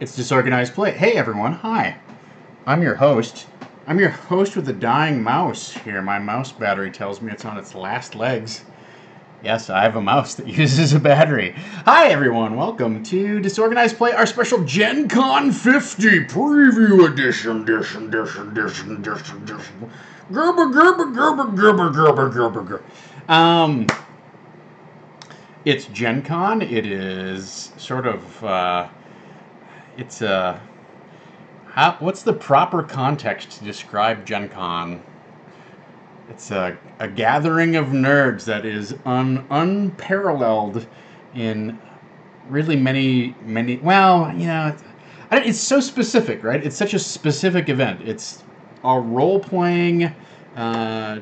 It's disorganized play. Hey everyone, hi. I'm your host. I'm your host with the dying mouse here. My mouse battery tells me it's on its last legs. Yes, I have a mouse that uses a battery. Hi everyone, welcome to Disorganized Play, our special Gen Con 50 preview edition, edition, edition, edition, edition, edition. Gerber, gerber, gerber, gerber, gerber, gerber, gerber. Um, it's Gen Con. It is sort of, uh, it's a, how, what's the proper context to describe Gen Con? It's a, a gathering of nerds that is un, unparalleled in really many, many, well, you know, it's so specific, right? It's such a specific event. It's a role playing, uh,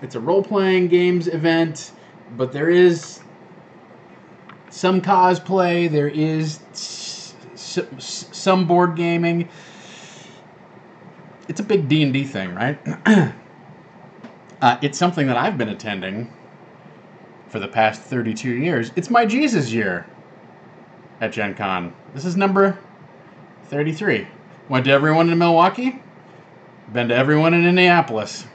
it's a role playing games event, but there is some cosplay, there is some board gaming. It's a big D and D thing, right? Uh, it's something that I've been attending for the past 32 years. It's my Jesus year at Gen Con. This is number 33. Went to everyone in Milwaukee, been to everyone in Indianapolis.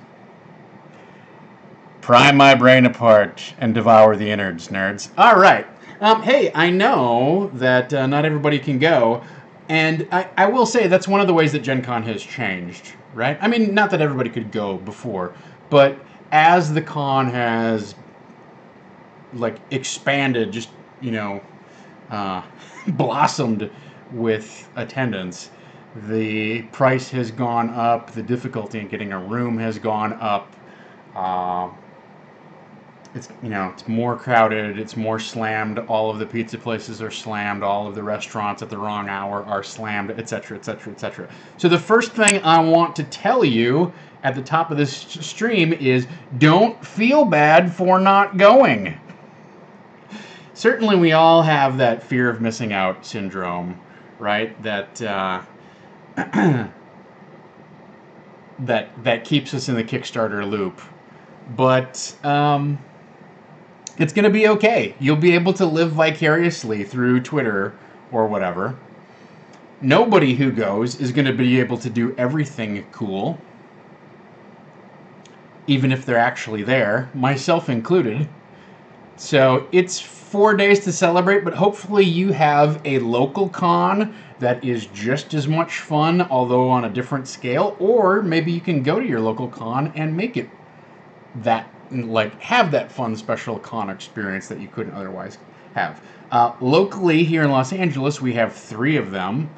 Pry my brain apart and devour the innards, nerds. All right. Um, hey, I know that uh, not everybody can go, and I, I will say that's one of the ways that Gen Con has changed, right? I mean, not that everybody could go before, but as the con has like expanded, just you know, uh, blossomed with attendance, the price has gone up. The difficulty in getting a room has gone up. Uh, it's you know it's more crowded it's more slammed all of the pizza places are slammed all of the restaurants at the wrong hour are slammed etc etc etc so the first thing i want to tell you at the top of this stream is don't feel bad for not going. Certainly, we all have that fear of missing out syndrome, right? That uh, that that keeps us in the Kickstarter loop. But um, it's going to be okay. You'll be able to live vicariously through Twitter or whatever. Nobody who goes is going to be able to do everything cool even if they're actually there, myself included. So it's four days to celebrate, but hopefully you have a local con that is just as much fun, although on a different scale, or maybe you can go to your local con and make it that, like, have that fun special con experience that you couldn't otherwise have. Uh, locally here in Los Angeles, we have three of them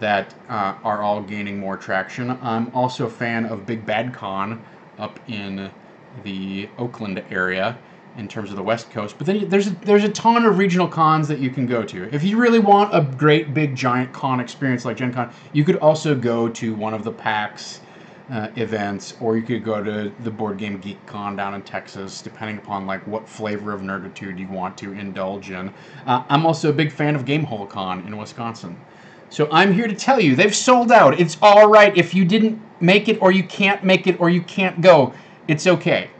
that uh, are all gaining more traction. I'm also a fan of Big Bad Con, up in the Oakland area in terms of the West Coast. But then there's a, there's a ton of regional cons that you can go to. If you really want a great big giant con experience like Gen Con, you could also go to one of the PAX uh, events, or you could go to the Board Game Geek Con down in Texas, depending upon like what flavor of nerditude you want to indulge in. Uh, I'm also a big fan of Gamehole Con in Wisconsin. So I'm here to tell you, they've sold out. It's all right if you didn't make it or you can't make it or you can't go. It's okay.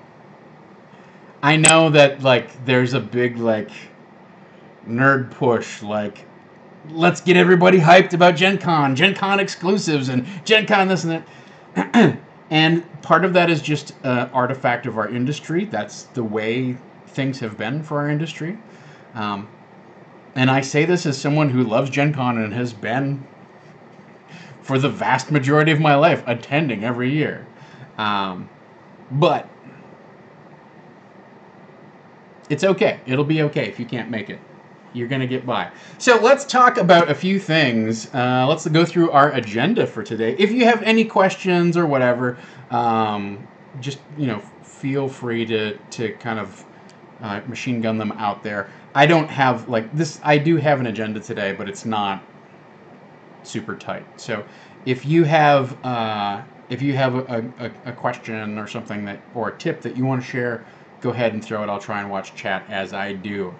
I know that like there's a big like nerd push like let's get everybody hyped about Gen Con, Gen Con exclusives and Gen Con this and that. and part of that is just an artifact of our industry. That's the way things have been for our industry. Um, and I say this as someone who loves Gen Con and has been for the vast majority of my life attending every year. Um, but it's okay. It'll be okay if you can't make it. You're going to get by. So let's talk about a few things. Uh, let's go through our agenda for today. If you have any questions or whatever, um, just you know, feel free to to kind of uh, machine gun them out there. I don't have like this. I do have an agenda today, but it's not super tight. So if you have uh, if you have a, a, a, question or something that or a tip that you want to share, go ahead and throw it. I'll try and watch chat as I do.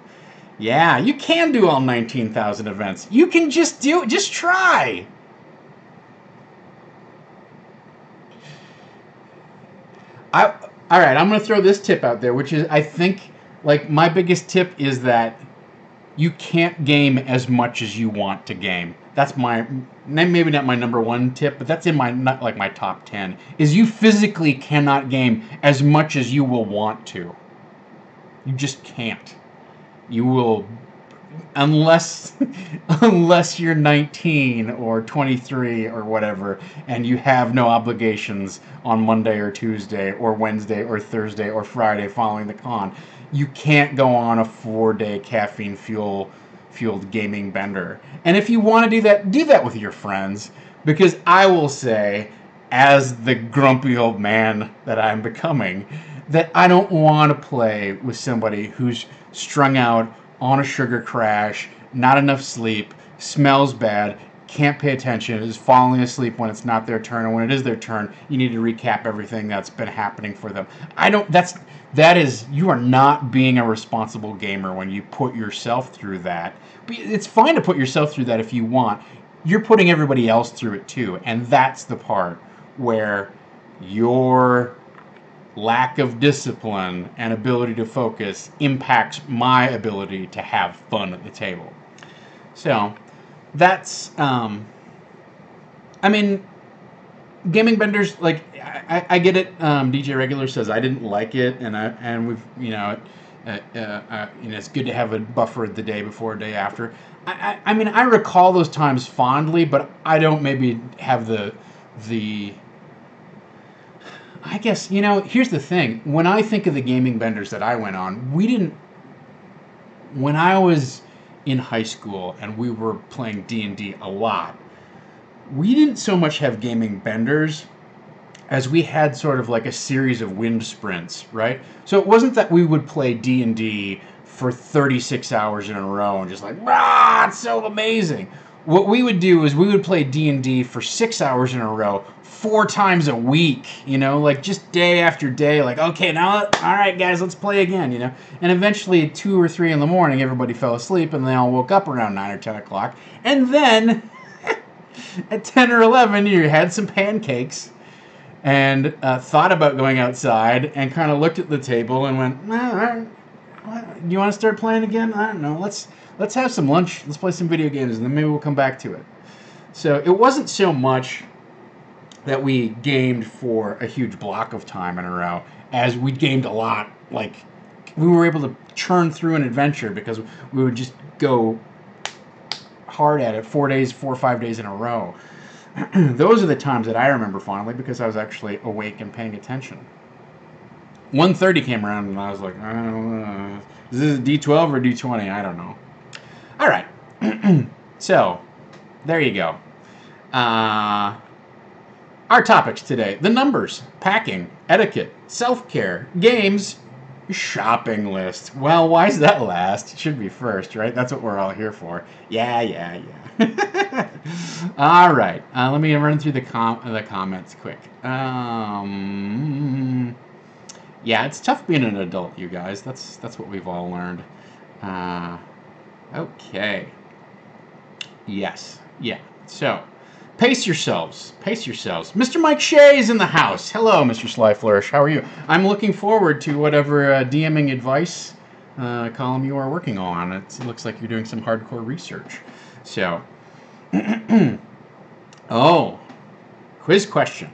Yeah, you can do all 19,000 events. You can just do it. Just try. I all right. I'm going to throw this tip out there, which is I think like my biggest tip is that you can't game as much as you want to game. That's my maybe not my number one tip, but that's in my not like my top ten. Is you physically cannot game as much as you will want to. You just can't. You will unless unless you're 19 or 23 or whatever and you have no obligations on Monday or Tuesday or Wednesday or Thursday or Friday following the con you can't go on a 4-day caffeine fuel fueled gaming bender. And if you want to do that do that with your friends because I will say as the grumpy old man that I'm becoming that I don't want to play with somebody who's strung out on a sugar crash, not enough sleep, smells bad, can't pay attention, is falling asleep when it's not their turn, and when it is their turn, you need to recap everything that's been happening for them. I don't. That's that is you are not being a responsible gamer when you put yourself through that. It's fine to put yourself through that if you want. You're putting everybody else through it too, and that's the part where you're lack of discipline and ability to focus impacts my ability to have fun at the table. So that's, um, I mean, gaming benders like I, I get it. Um, DJ Regular says I didn't like it, and I and we've you know. Uh, uh, uh, you know, it's good to have a buffer the day before, day after. I, I, I mean, I recall those times fondly, but I don't maybe have the the I guess you know. Here's the thing: when I think of the gaming benders that I went on, we didn't. When I was in high school and we were playing D and D a lot, we didn't so much have gaming benders as we had sort of like a series of wind sprints, right? So it wasn't that we would play D and D for 36 hours in a row and just like, ah, it's so amazing. What we would do is we would play D and D for six hours in a row, four times a week, you know, like just day after day, like, okay, now, all right, guys, let's play again, you know. And eventually, at two or three in the morning, everybody fell asleep and they all woke up around nine or 10 o'clock. And then at 10 or 11, you had some pancakes and uh, thought about going outside and kind of looked at the table and went, do you want to start playing again? I don't know. Let's let's have some lunch. Let's play some video games, and then maybe we'll come back to it. So it wasn't so much that we gamed for a huge block of time in a row, as we gamed a lot. Like we were able to churn through an adventure because we would just go hard at it four days, four or five days in a row. Those are the times that I remember fondly because I was actually awake and paying attention. 130 came around and I was like, I. Is this a D12 or D20? I don't know. All right. so, there you go. Uh, our topics today the numbers, packing, etiquette, self care, games, shopping list. Well, why is that last? It should be first, right? That's what we're all here for. Yeah, yeah, yeah. all right. Uh, let me run through the com- the comments quick. Um, yeah, it's tough being an adult, you guys. That's that's what we've all learned. Uh, okay. Yes. Yeah. So, Pace yourselves. Pace yourselves. Mr. Mike Shea is in the house. Hello, Mr. Sly Flourish. How are you? I'm looking forward to whatever uh, DMing advice uh, column you are working on. It looks like you're doing some hardcore research. So, oh, quiz question.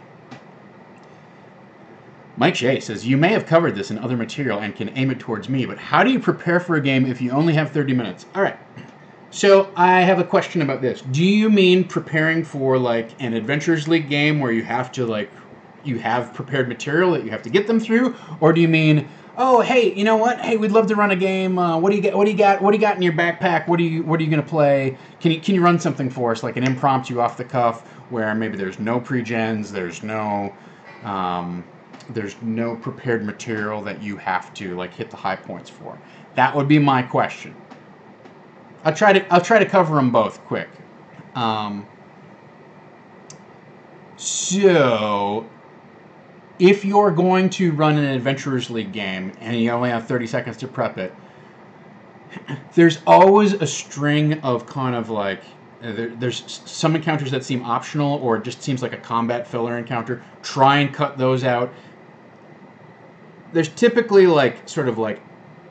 Mike Shea says, You may have covered this in other material and can aim it towards me, but how do you prepare for a game if you only have 30 minutes? All right. So I have a question about this. Do you mean preparing for like an Adventures League game where you have to like you have prepared material that you have to get them through, or do you mean oh hey you know what? Hey we'd love to run a game uh, what do you get what do you got what do you got in your backpack? What do you what are you going to play? Can you can you run something for us like an impromptu off the cuff where maybe there's no pre-gens there's no um, there's no prepared material that you have to like hit the high points for? That would be my question I'll try to I'll try to cover them both quick. Um, so, if you're going to run an Adventurers League game and you only have 30 seconds to prep it, there's always a string of kind of like uh, there, there's some encounters that seem optional or just seems like a combat filler encounter. Try and cut those out. There's typically like sort of like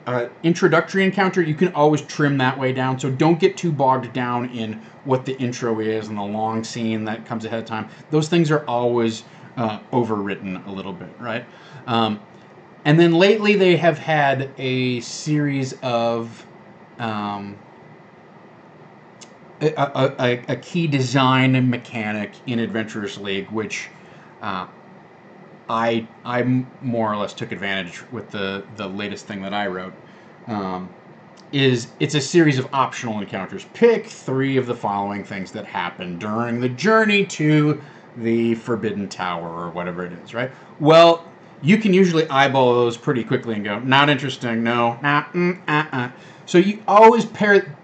uh, introductory encounter, you can always trim that way down. So don't get too bogged down in what the intro is and the long scene that comes ahead of time. Those things are always uh, overwritten a little bit, right? Um, and then lately they have had a series of um, a, a, a, key design mechanic in Adventurers League, which uh, I I more or less took advantage with the the latest thing that I wrote. Um, is it's a series of optional encounters. Pick three of the following things that happen during the journey to the Forbidden Tower or whatever it is, right? Well, you can usually eyeball those pretty quickly and go, not interesting, no, nah, mm, uh, uh. So you always pair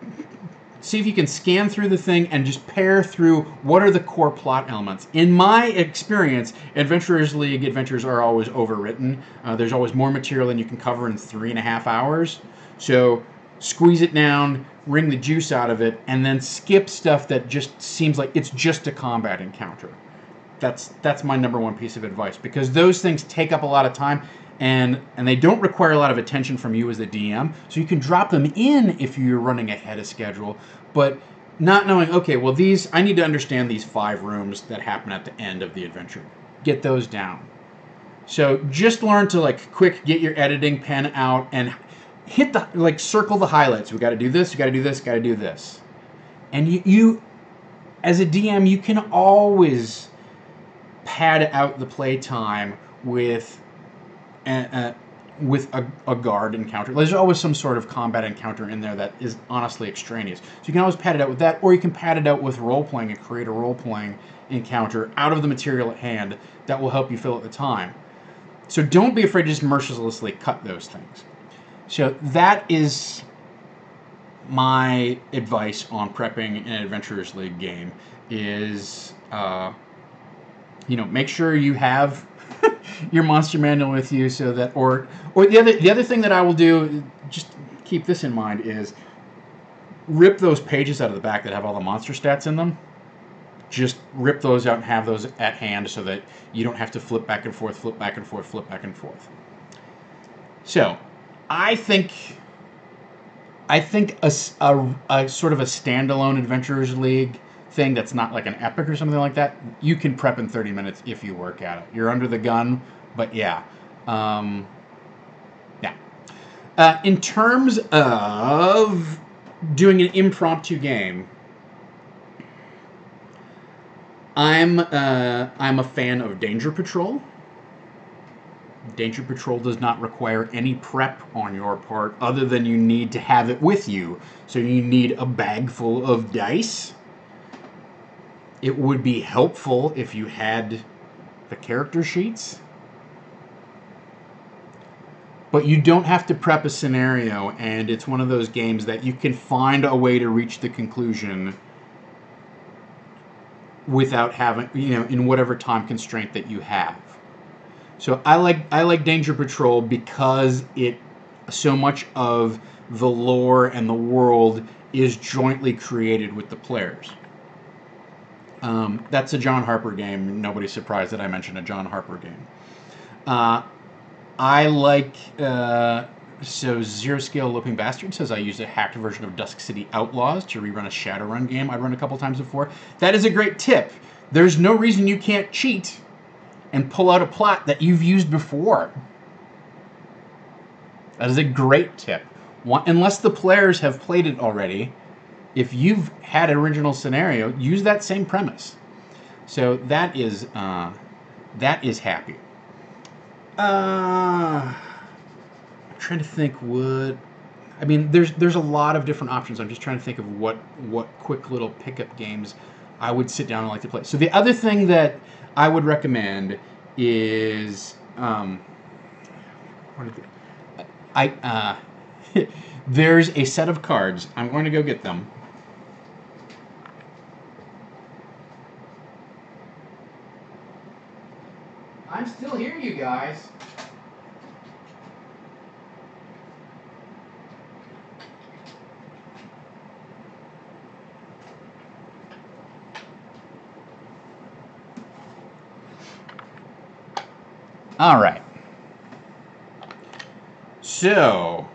see if you can scan through the thing and just pair through what are the core plot elements. In my experience, Adventurers League adventures are always overwritten. Uh, there's always more material than you can cover in three and a half hours. So squeeze it down, wring the juice out of it, and then skip stuff that just seems like it's just a combat encounter. That's that's my number one piece of advice because those things take up a lot of time and and they don't require a lot of attention from you as the DM. So you can drop them in if you're running ahead of schedule, but not knowing okay, well these I need to understand these five rooms that happen at the end of the adventure. Get those down. So just learn to like quick get your editing pen out and hit the like circle the highlights. We got to do this, we got to do this, got to do this. And you, you as a DM, you can always pad out the playtime with uh, with a, a, guard encounter. There's always some sort of combat encounter in there that is honestly extraneous. So you can always pad it out with that, or you can pad it out with role playing and create a role playing encounter out of the material at hand that will help you fill at the time. So don't be afraid to just mercilessly cut those things. So that is my advice on prepping an Adventurers League game is, uh, you know, make sure you have your monster manual with you so that or or the other the other thing that I will do just keep this in mind is rip those pages out of the back that have all the monster stats in them. Just rip those out and have those at hand so that you don't have to flip back and forth flip back and forth flip back and forth. So I think I think a, a, a sort of a standalone Adventurers League thing that's not like an epic or something like that, you can prep in 30 minutes if you work at it. You're under the gun, but yeah. Um, yeah. Uh, in terms of doing an impromptu game, I'm uh, I'm a fan of Danger Patrol. Danger Patrol does not require any prep on your part other than you need to have it with you. So you need a bag full of dice it would be helpful if you had the character sheets. But you don't have to prep a scenario, and it's one of those games that you can find a way to reach the conclusion without having, you know, in whatever time constraint that you have. So I like I like Danger Patrol because it so much of the lore and the world is jointly created with the players. Um, that's a John Harper game. Nobody's surprised that I mentioned a John Harper game. Uh, I like uh, so Zero Scale Loping Bastard says I used a hacked version of Dusk City Outlaws to rerun a Shadowrun game I run a couple times before. That is a great tip. There's no reason you can't cheat and pull out a plot that you've used before. That is a great tip. Unless the players have played it already, if you've had an original scenario, use that same premise. So that is uh, that is happy. Uh, I'm trying to think what. I mean, there's there's a lot of different options. I'm just trying to think of what what quick little pickup games I would sit down and like to play. So the other thing that I would recommend is um, I uh, there's a set of cards. I'm going to go get them. I'm still here, you guys. All right. So,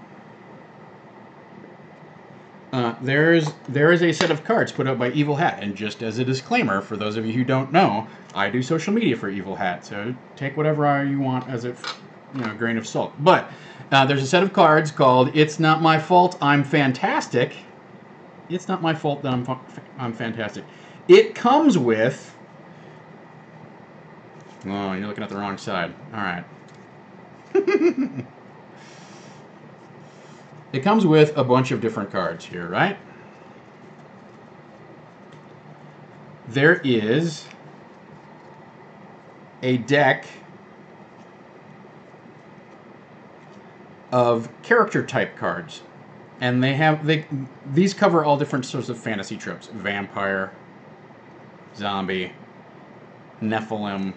uh, there's there is a set of cards put out by Evil Hat, and just as a disclaimer, for those of you who don't know, I do social media for Evil Hat, so take whatever you want as a you know grain of salt. But uh, there's a set of cards called "It's Not My Fault, I'm Fantastic." It's not my fault that I'm fa- I'm fantastic. It comes with. Oh, you're looking at the wrong side. All right. It comes with a bunch of different cards here, right? There is a deck of character type cards. And they have they these cover all different sorts of fantasy tropes. Vampire, zombie, Nephilim,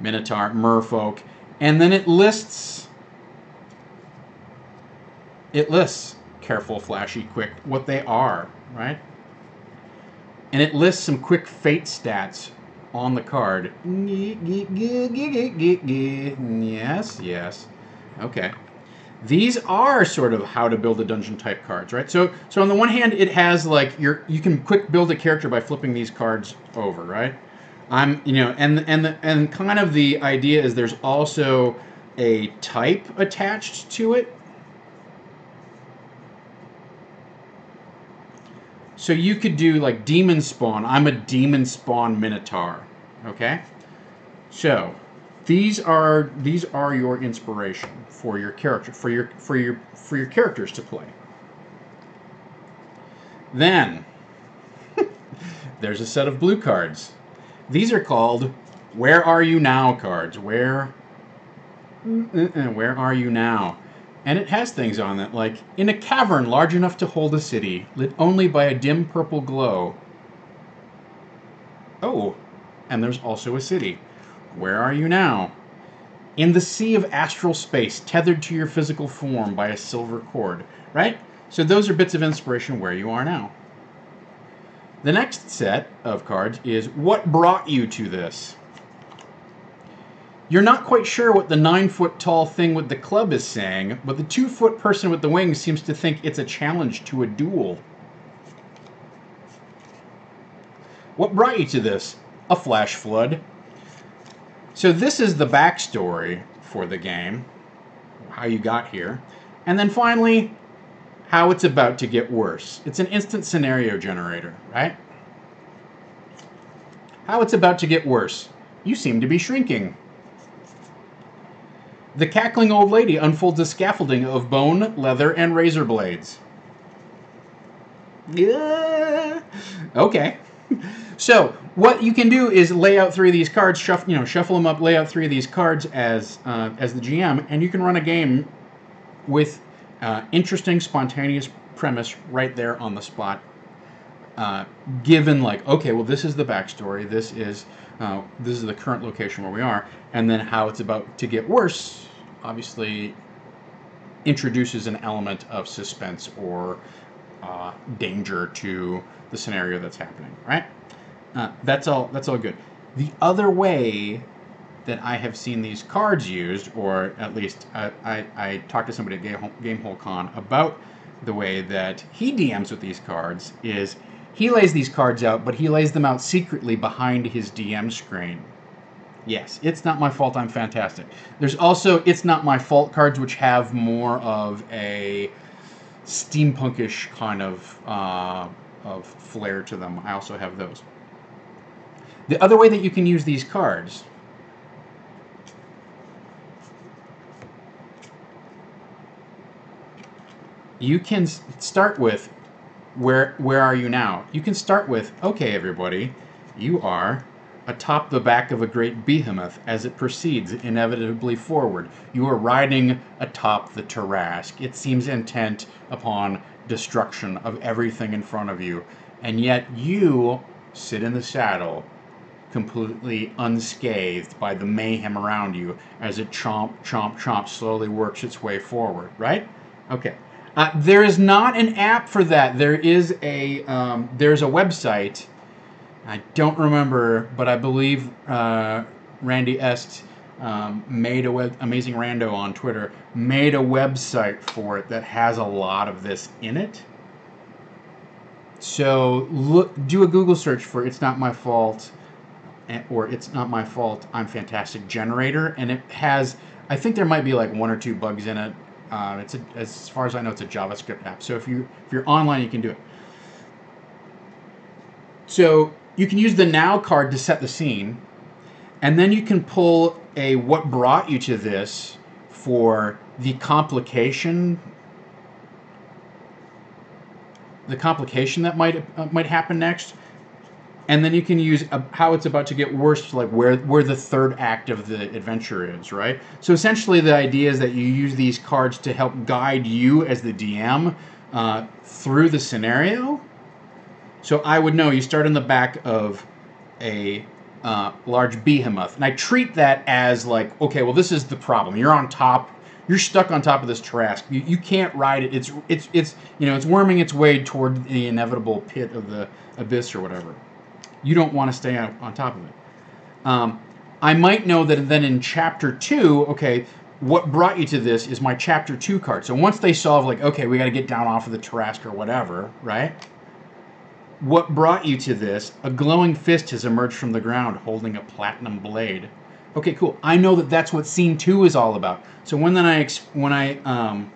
Minotaur, merfolk, and then it lists it lists careful, flashy, quick what they are, right? And it lists some quick fate stats on the card. Yes, yes. Okay. These are sort of how to build a dungeon type cards, right? So so on the one hand it has like your you can quick build a character by flipping these cards over, right? I'm you know and and the, and kind of the idea is there's also a type attached to it So you could do like demon spawn. I'm a demon spawn minotaur. Okay? So these are these are your inspiration for your character for your for your for your characters to play. Then there's a set of blue cards. These are called Where Are You Now cards. Where mm, mm, mm, where are you now? And it has things on it like in a cavern large enough to hold a city, lit only by a dim purple glow. Oh, and there's also a city. Where are you now? In the sea of astral space, tethered to your physical form by a silver cord, right? So those are bits of inspiration where you are now. The next set of cards is what brought you to this? You're not quite sure what the nine foot tall thing with the club is saying, but the two foot person with the wings seems to think it's a challenge to a duel. What brought you to this? A flash flood. So, this is the backstory for the game, how you got here. And then finally, how it's about to get worse. It's an instant scenario generator, right? How it's about to get worse. You seem to be shrinking. The cackling old lady unfolds a scaffolding of bone, leather, and razor blades. Yeah. Okay. So what you can do is lay out three of these cards, shuffle, you know, shuffle them up, lay out three of these cards as uh, as the GM, and you can run a game with uh, interesting, spontaneous premise right there on the spot. Uh, given like, okay, well, this is the backstory. This is uh, this is the current location where we are, and then how it's about to get worse obviously introduces an element of suspense or uh, danger to the scenario that's happening. Right? Uh, that's all. That's all good. The other way that I have seen these cards used, or at least I, I, I talked to somebody at Game Gamehole Con about the way that he DMs with these cards is he lays these cards out, but he lays them out secretly behind his DM screen. Yes, it's not my fault. I'm fantastic. There's also it's not my fault cards, which have more of a steampunkish kind of uh, of flair to them. I also have those. The other way that you can use these cards you can start with where where are you now? You can start with okay everybody, you are atop the back of a great behemoth as it proceeds inevitably forward. You are riding atop the Tarrasque. It seems intent upon destruction of everything in front of you, and yet you sit in the saddle completely unscathed by the mayhem around you as it chomp, chomp, chomp slowly works its way forward, right? Okay. Uh, there is not an app for that. There is a um, there's a website I don't remember, but I believe uh, Randy Oest um, made a web, amazing Rando on Twitter made a website for it that has a lot of this in it. so look, do a Google search for "It's Not My Fault" eh, or "It's Not My Fault." I'm Fantastic generator, and it has. I think there might be like one or two bugs in it. Uh, it's a, as far as I know, it's a JavaScript app. So if you if you're online, you can do it. So you can use the now card to set the scene, and then you can pull a what brought you to this for the complication the complication that might uh, might happen next and then you can use uh, how it's about to get worse like where where the third act of the adventure is right so essentially the idea is that you use these cards to help guide you as the dm uh, through the scenario so i would know you start in the back of a uh, large behemoth and i treat that as like okay well this is the problem you're on top you're stuck on top of this Tarrasque. You, you can't ride it. It's it's it's you know it's worming its way toward the inevitable pit of the abyss or whatever. You don't want to stay on, on top of it. Um, I might know that then in chapter two, okay, what brought you to this is my chapter two card. So once they solve like, okay, we got to get down off of the Tarrasque or whatever, right? What brought you to this? A glowing fist has emerged from the ground holding a platinum blade. Okay, cool. I know that that's what scene two is all about. So when then I when I um,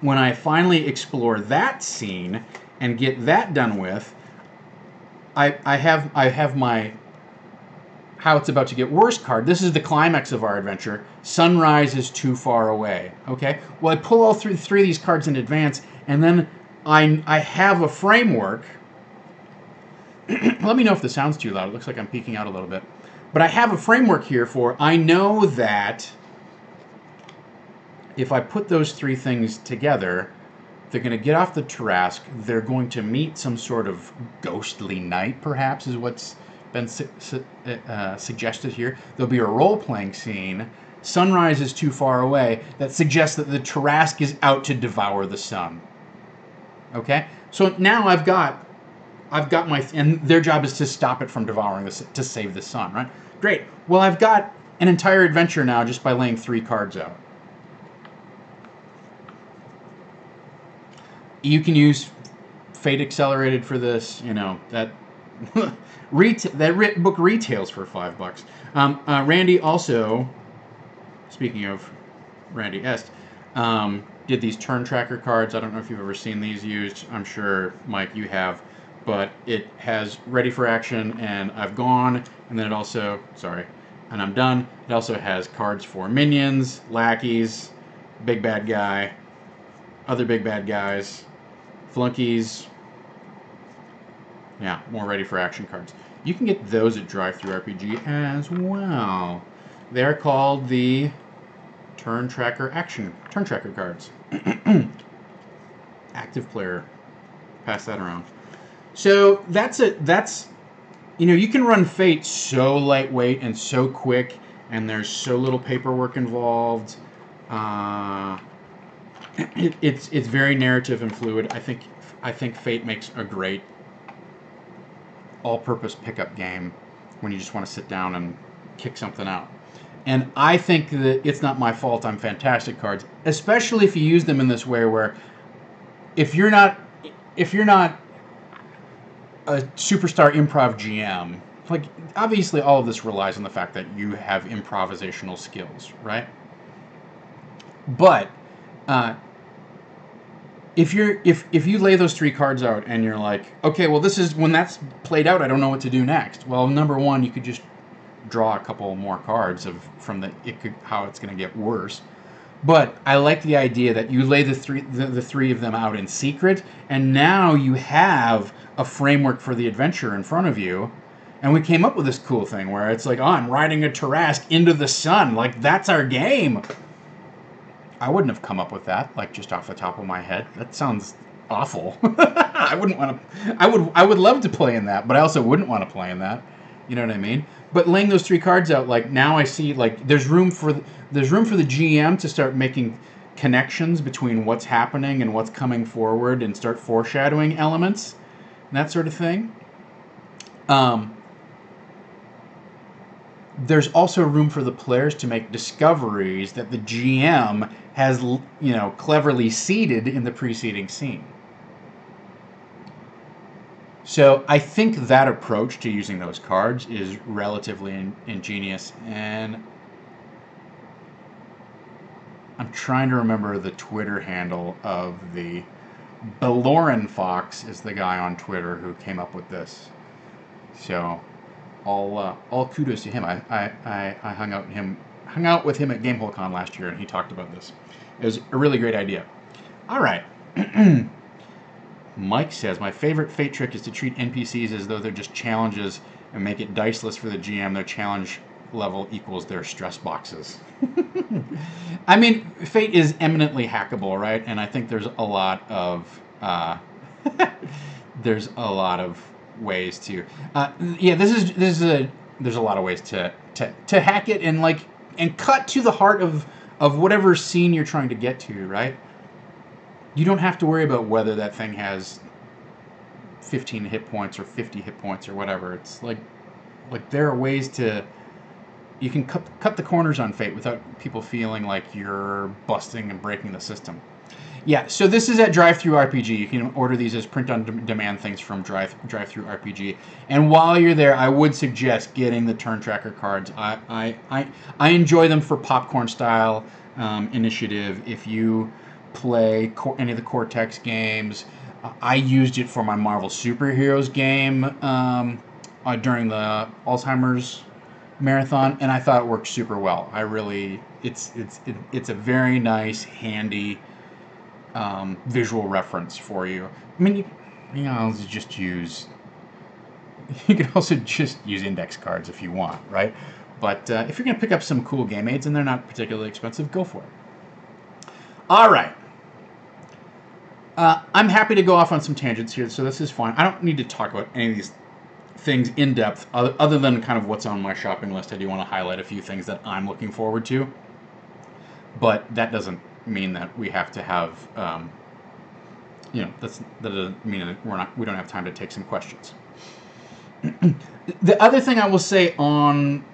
when I finally explore that scene and get that done with, I I have I have my how it's about to get worse card. This is the climax of our adventure. Sunrise is too far away. Okay. Well, I pull all three three of these cards in advance, and then I I have a framework. Let me know if the sound's too loud. It looks like I'm peeking out a little bit. But I have a framework here for I know that if I put those three things together, they're going to get off the Tarrasque. They're going to meet some sort of ghostly knight, perhaps, is what's been su- su- uh, suggested here. There'll be a role playing scene. Sunrise is too far away. That suggests that the Tarrasque is out to devour the sun. Okay? So now I've got I've got my, and their job is to stop it from devouring this, to save the sun, right? Great. Well, I've got an entire adventure now just by laying three cards out. You can use Fate Accelerated for this. You know that ret- that book retails for five bucks. Um, uh, Randy also, speaking of Randy Oest, um, did these turn tracker cards. I don't know if you've ever seen these used. I'm sure Mike you have but it has ready for action and I've gone and then it also sorry and I'm done it also has cards for minions lackeys big bad guy other big bad guys flunkies. Yeah more ready for action cards. You can get those at Drive Through RPG as well. They're called the turn tracker action turn tracker cards. Active player. Pass that around. So that's it. That's you know you can run Fate so lightweight and so quick, and there's so little paperwork involved. Uh, it, it's it's very narrative and fluid. I think I think Fate makes a great all-purpose pickup game when you just want to sit down and kick something out. And I think that it's not my fault I'm fantastic cards, especially if you use them in this way where if you're not if you're not a superstar improv GM, like obviously all of this relies on the fact that you have improvisational skills, right? But uh, if you're if if you lay those three cards out and you're like, okay, well this is when that's played out, I don't know what to do next. Well, number one, you could just draw a couple more cards of from the it could how it's going to get worse. But I like the idea that you lay the three the, the three of them out in secret, and now you have a framework for the adventure in front of you. And we came up with this cool thing where it's like, oh, I'm riding a Tarrasque into the sun. Like, that's our game. I wouldn't have come up with that, like, just off the top of my head. That sounds awful. I wouldn't want to. I would. I would love to play in that, but I also wouldn't want to play in that. You know what I mean? But laying those three cards out, like now I see, like there's room for there's room for the GM to start making connections between what's happening and what's coming forward, and start foreshadowing elements and that sort of thing. Um, there's also room for the players to make discoveries that the GM has, you know, cleverly seeded in the preceding scene. So I think that approach to using those cards is relatively in, ingenious, and I'm trying to remember the Twitter handle of the Beloran Fox is the guy on Twitter who came up with this. So all uh, all kudos to him. I, I, I, hung out him hung out with him at GameholeCon last year, and he talked about this. It was a really great idea. All right. Mike says, My favorite Fate trick is to treat NPCs as though they're just challenges and make it diceless for the GM. Their challenge level equals their stress boxes. I mean, Fate is eminently hackable, right? And I think there's a lot of. Uh, there's a lot of ways to. Uh, yeah, this is this is a. There's a lot of ways to, to to hack it and like and cut to the heart of of whatever scene you're trying to get to, right? you don't have to worry about whether that thing has 15 hit points or 50 hit points or whatever. It's like like there are ways to you can cut cut the corners on Fate without people feeling like you're busting and breaking the system. Yeah, so this is at Drive Through RPG. You can order these as print on demand things from Drive Drive Through RPG. And while you're there, I would suggest getting the turn tracker cards. I I I, I enjoy them for popcorn style um, initiative. If you play any of the Cortex games. I used it for my Marvel Superheroes game um, uh, during the Alzheimer's marathon, and I thought it worked super well. I really, it's it's it, it's a very nice, handy um, visual reference for you. I mean, you, you know, just use. You can also just use index cards if you want, right? But uh, if you're going to pick up some cool game aids and they're not particularly expensive, go for it. All right. Uh, I'm happy to go off on some tangents here, so this is fine. I don't need to talk about any of these things in depth, other, other than kind of what's on my shopping list. I do want to highlight a few things that I'm looking forward to, but that doesn't mean that we have to have, um, you know, that's, that doesn't mean that we're not, we don't have time to take some questions. the other thing I will say on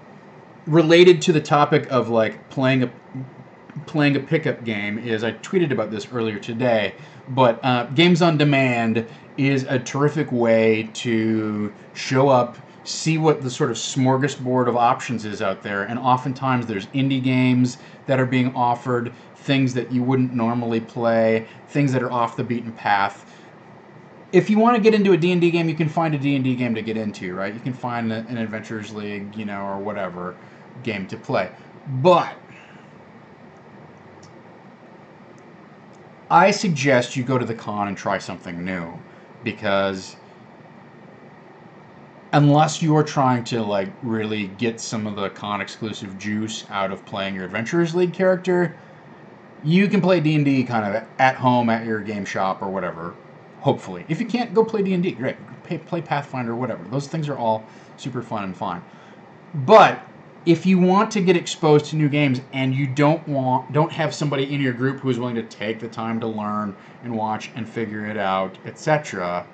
related to the topic of like playing a playing a pickup game is I tweeted about this earlier today, but uh, Games on Demand is a terrific way to show up, see what the sort of smorgasbord of options is out there, and oftentimes there's indie games that are being offered, things that you wouldn't normally play, things that are off the beaten path. If you want to get into a D&D game, you can find a D&D game to get into, right? You can find an Adventurers League, you know, or whatever game to play. But I suggest you go to the con and try something new because unless you're trying to like really get some of the con exclusive juice out of playing your Adventurers League character, you can play D&D kind of at home at your game shop or whatever. Hopefully. If you can't go play D&D, great. Play Pathfinder or whatever. Those things are all super fun and fine. But if you want to get exposed to new games and you don't want don't have somebody in your group who is willing to take the time to learn and watch and figure it out etc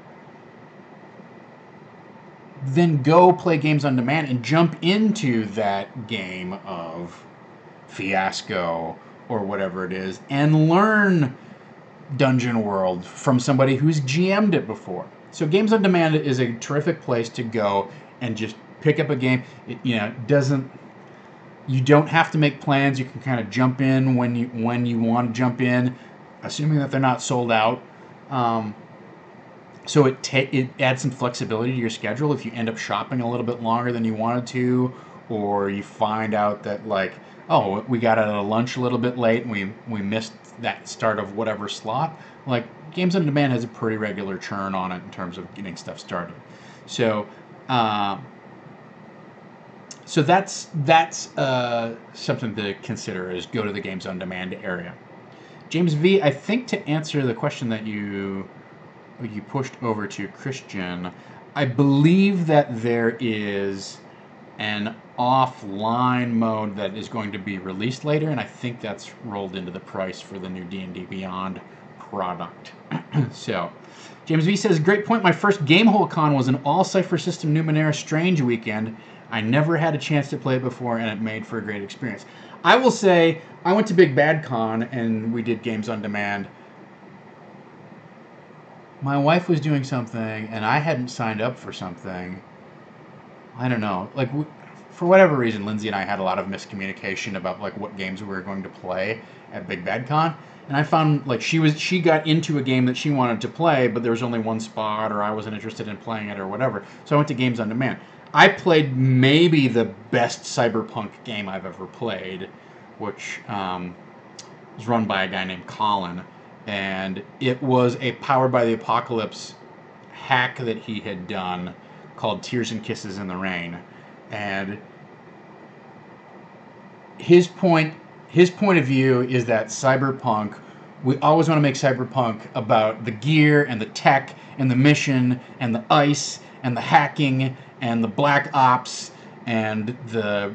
then go play games on demand and jump into that game of fiasco or whatever it is and learn dungeon world from somebody who's gm'd it before so games on demand is a terrific place to go and just pick up a game it you know doesn't you don't have to make plans. You can kind of jump in when you when you want to jump in, assuming that they're not sold out. Um, so it it adds some flexibility to your schedule if you end up shopping a little bit longer than you wanted to, or you find out that like oh we got out of lunch a little bit late and we we missed that start of whatever slot. Like Games on Demand has a pretty regular churn on it in terms of getting stuff started. So. Uh, so that's that's uh, something to consider is go to the games on demand area. James V, I think to answer the question that you you pushed over to Christian, I believe that there is an offline mode that is going to be released later, and I think that's rolled into the price for the new D&D Beyond product. so, James V says, great point. My first Gamehole Con was an all Cypher System Numenera Strange weekend, I never had a chance to play it before, and it made for a great experience. I will say, I went to Big Bad Con and we did games on demand. My wife was doing something and I hadn't signed up for something. I don't know. Like we, for whatever reason, Lindsay and I had a lot of miscommunication about like what games we were going to play at Big Bad Con. And I found like she was she got into a game that she wanted to play, but there was only one spot, or I wasn't interested in playing it, or whatever. So I went to Games on Demand. I played maybe the best cyberpunk game I've ever played, which um, was run by a guy named Colin, and it was a Powered by the Apocalypse hack that he had done called Tears and Kisses in the Rain, and his point his point of view is that cyberpunk we always want to make cyberpunk about the gear and the tech and the mission and the ice and the hacking and the black ops and the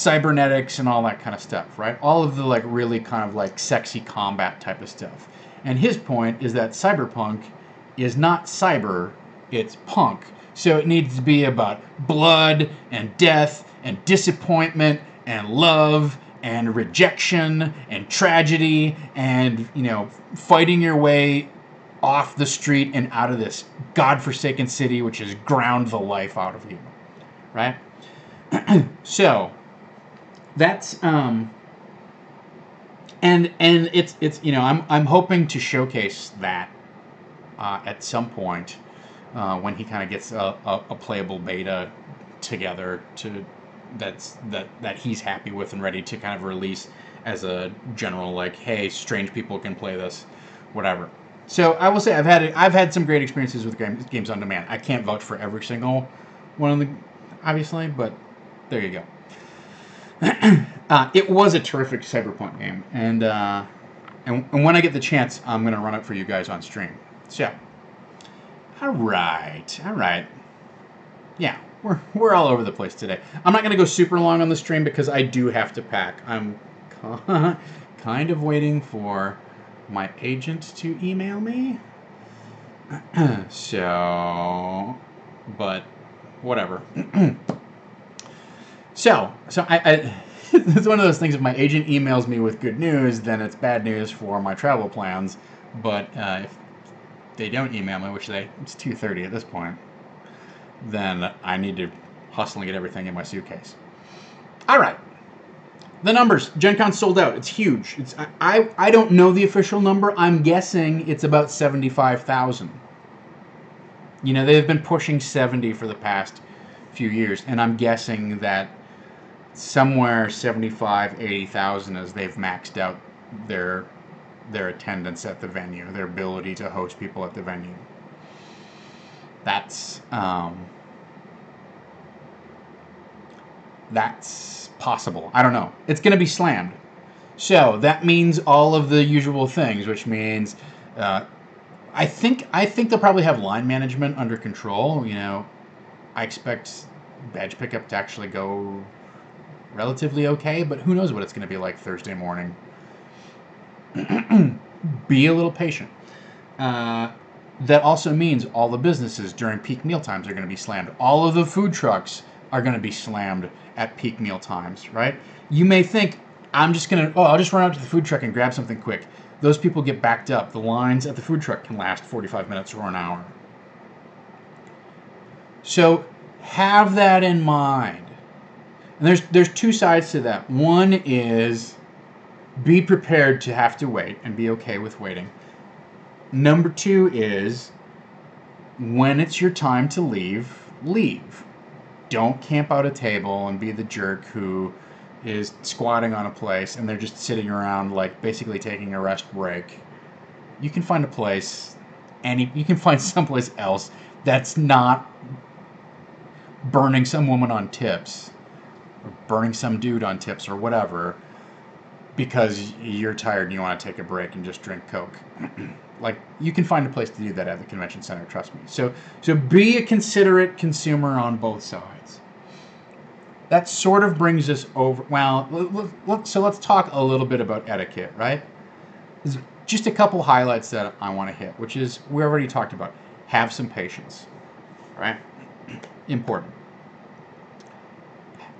cybernetics and all that kind of stuff, right? All of the like really kind of like sexy combat type of stuff. And his point is that cyberpunk is not cyber, it's punk. So it needs to be about blood and death and disappointment and love and rejection and tragedy and you know fighting your way off the street and out of this godforsaken city which has ground the life out of you right so that's um and and it's it's you know i'm i'm hoping to showcase that uh, at some point uh, when he kind of gets a, a, a playable beta together to that's that that he's happy with and ready to kind of release as a general like hey strange people can play this whatever. So i will say i've had i've had some great experiences with games, games on demand. I can't vouch for every single one of the obviously but there you go uh, it was a terrific cyberpunk game and uh, and, and when i get the chance i'm going to run it for you guys on stream so all right all right yeah we're, we're all over the place today. I'm not going to go super long on the stream because I do have to pack. I'm kind of waiting for my agent to email me. so, but whatever. so, so I, I it's one of those things. If my agent emails me with good news, then it's bad news for my travel plans. But uh, if they don't email me, which they it's two thirty at this point, then I need to hustle and get everything in my suitcase. All right. The numbers. Gen Con sold out. It's huge. It's I, I don't know the official number. I'm guessing it's about 75,000. You know, they've been pushing 70 for the past few years, and I'm guessing that somewhere 75, 80,000 as they've maxed out their their attendance at the venue, their ability to host people at the venue that's um, that's possible. I don't know. It's going to be slammed. So that means all of the usual things, which means uh, I think I think they'll probably have line management under control. You know, I expect badge pickup to actually go relatively okay, but who knows what it's going to be like Thursday morning. be a little patient. Uh, that also means all the businesses during peak meal times are going to be slammed. All of the food trucks are going to be slammed at peak meal times, right? You may think, I'm just going to, oh, I'll just run out to the food truck and grab something quick. Those people get backed up. The lines at the food truck can last 45 minutes or an hour. So have that in mind. And there's there's two sides to that. One is be prepared to have to wait and be okay with waiting. Number two is when it's your time to leave, leave. Don't camp out a table and be the jerk who is squatting on a place and they're just sitting around like basically taking a rest break. You can find a place any you can find someplace else that's not burning some woman on tips burning some dude on tips or whatever because you're tired and you want to take a break and just drink coke. like you can find a place to do that at the convention center trust me. So so be a considerate consumer on both sides. That sort of brings us over well so let's talk a little bit about etiquette right? There's just a couple highlights that i want to hit which is we already talked about have some patience right? Important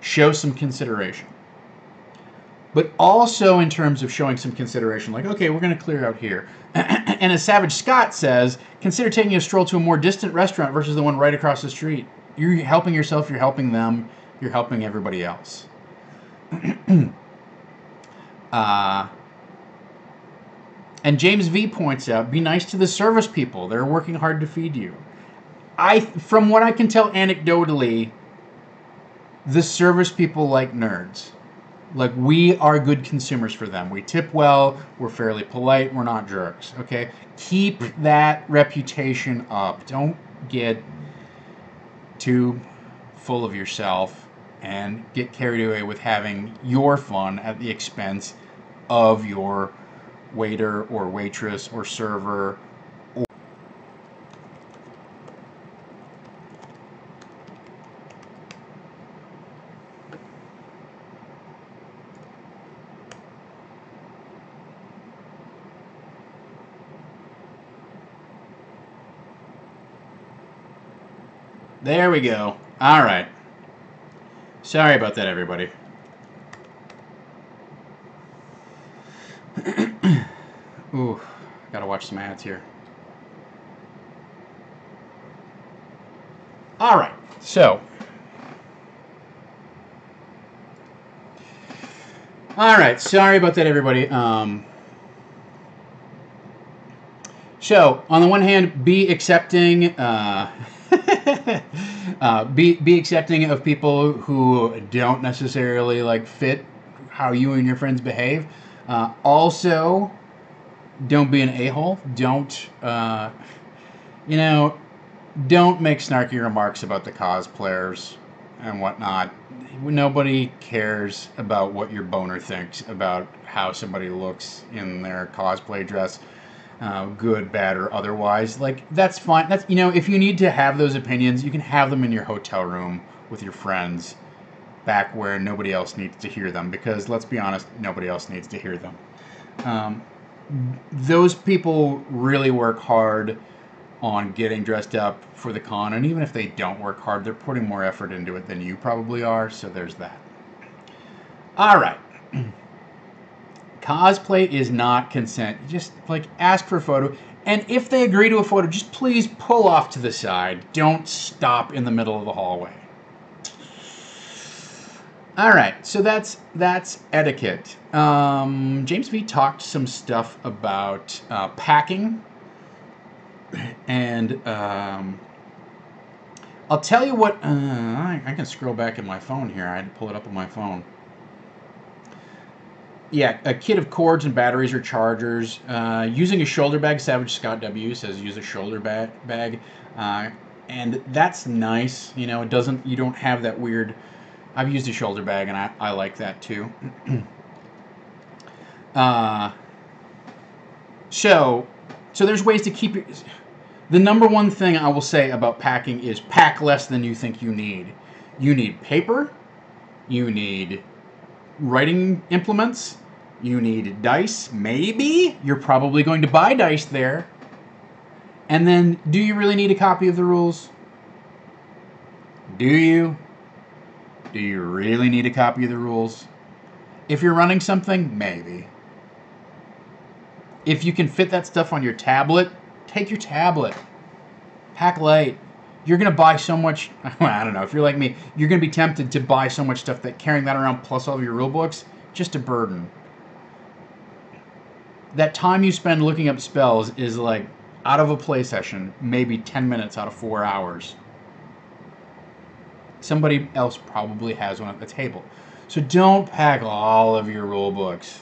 show some consideration but also in terms of showing some consideration like okay we're going to clear out here and as Savage Scott says, consider taking a stroll to a more distant restaurant versus the one right across the street. You're helping yourself, you're helping them, you're helping everybody else. uh, and James V points out, be nice to the service people. They're working hard to feed you. I, from what I can tell anecdotally, the service people like nerds. Like we are good consumers for them. We tip well. We're fairly polite. We're not jerks. Okay, keep that reputation up. Don't get too full of yourself and get carried away with having your fun at the expense of your waiter or waitress or server There we go. All right. Sorry about that, everybody. Ooh, gotta watch some ads here. All right, so. All right, sorry about that, everybody. Um, so, on the one hand, be accepting. Uh, uh, be be accepting of people who don't necessarily like fit how you and your friends behave. Uh, also, don't be an a hole. Don't uh, you know? Don't make snarky remarks about the cosplayers and whatnot. Nobody cares about what your boner thinks about how somebody looks in their cosplay dress uh, good, bad, or otherwise. Like that's fine. That's you know, if you need to have those opinions, you can have them in your hotel room with your friends, back where nobody else needs to hear them. Because let's be honest, nobody else needs to hear them. Um, those people really work hard on getting dressed up for the con, and even if they don't work hard, they're putting more effort into it than you probably are. So there's that. All right. Cosplay is not consent. Just like ask for a photo. And if they agree to a photo, just please pull off to the side. Don't stop in the middle of the hallway. All right, so that's that's etiquette. Um, James V talked some stuff about uh, packing, and um, I'll tell you what. Uh, I, I can scroll back in my phone here. I had to pull it up on my phone yeah, a kit of cords and batteries or chargers. Uh, using a shoulder bag, Savage Scott W says use a shoulder bag, bag, uh, and that's nice. You know, it doesn't. You don't have that weird. I've used a shoulder bag, and I, I like that too. uh, so, so there's ways to keep it. The number one thing I will say about packing is pack less than you think you need. You need paper. You need writing implements. You need dice, maybe. You're probably going to buy dice there. And then, do you really need a copy of the rules? Do you? Do you really need a copy of the rules? If you're running something, maybe. If you can fit that stuff on your tablet, take your tablet. Pack light. You're going to buy so much. I don't know. If you're like me, you're going to be tempted to buy so much stuff that carrying that around plus all of your rule books, just a burden that time you spend looking up spells is like out of a play session, maybe 10 minutes out of four hours. Somebody else probably has one at the table. So don't pack all of your rule books.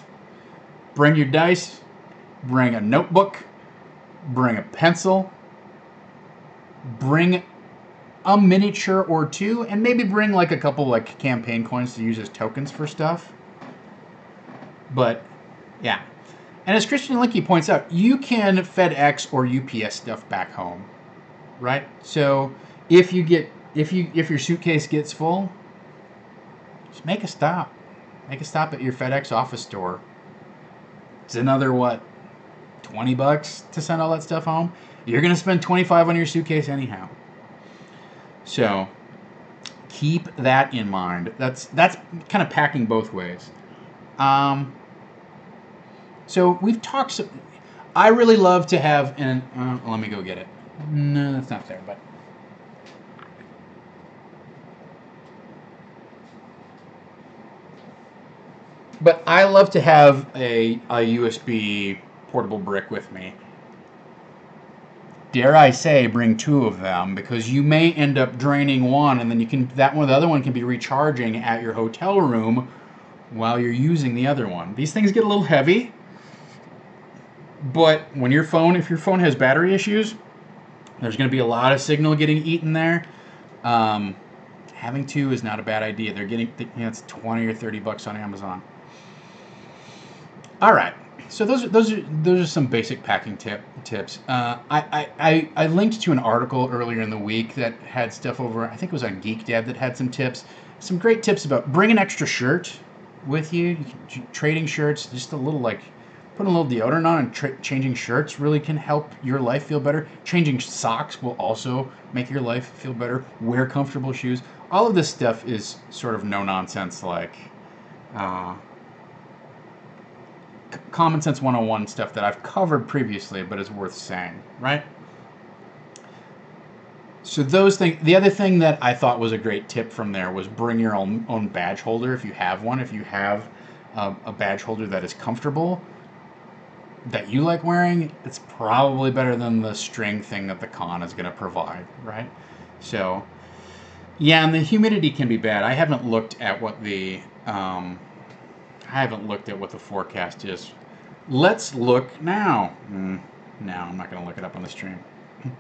Bring your dice, bring a notebook, bring a pencil, bring a miniature or two, and maybe bring like a couple like campaign coins to use as tokens for stuff. But yeah, and as Christian Linky points out, you can FedEx or UPS stuff back home, right? So if you get if you if your suitcase gets full, just make a stop. Make a stop at your FedEx office store. It's another what, twenty bucks to send all that stuff home. You're gonna spend twenty five on your suitcase anyhow. So keep that in mind. That's that's kind of packing both ways. Um, so we've talked. So, I really love to have an. Uh, let me go get it. No, that's not there, but. But I love to have a, a USB portable brick with me. Dare I say, bring two of them because you may end up draining one, and then you can that one, the other one can be recharging at your hotel room while you're using the other one. These things get a little heavy, but when your phone, if your phone has battery issues, there's going to be a lot of signal getting eaten there. Um, having two is not a bad idea. They're getting, you know, it's 20 or 30 bucks on Amazon. All right. So those are, those are those are some basic packing tip tips. Uh, I, I, I linked to an article earlier in the week that had stuff over. I think it was on Geek Dad that had some tips, some great tips about bring an extra shirt with you. you trading shirts, just a little like putting a little deodorant on and tra- changing shirts really can help your life feel better. Changing socks will also make your life feel better. Wear comfortable shoes. All of this stuff is sort of no nonsense like. Uh, common sense 101 stuff that I've covered previously, but is worth saying, right? So those things. The other thing that I thought was a great tip from there was bring your own own badge holder if you have one. If you have a badge holder that is comfortable, that you like wearing, it's probably better than the string thing that the con is going to provide, right? So, yeah, and the humidity can be bad. I haven't looked at what the um, I haven't looked at what the forecast is. Let's look now. Mm, I'm not going to look it up on the stream.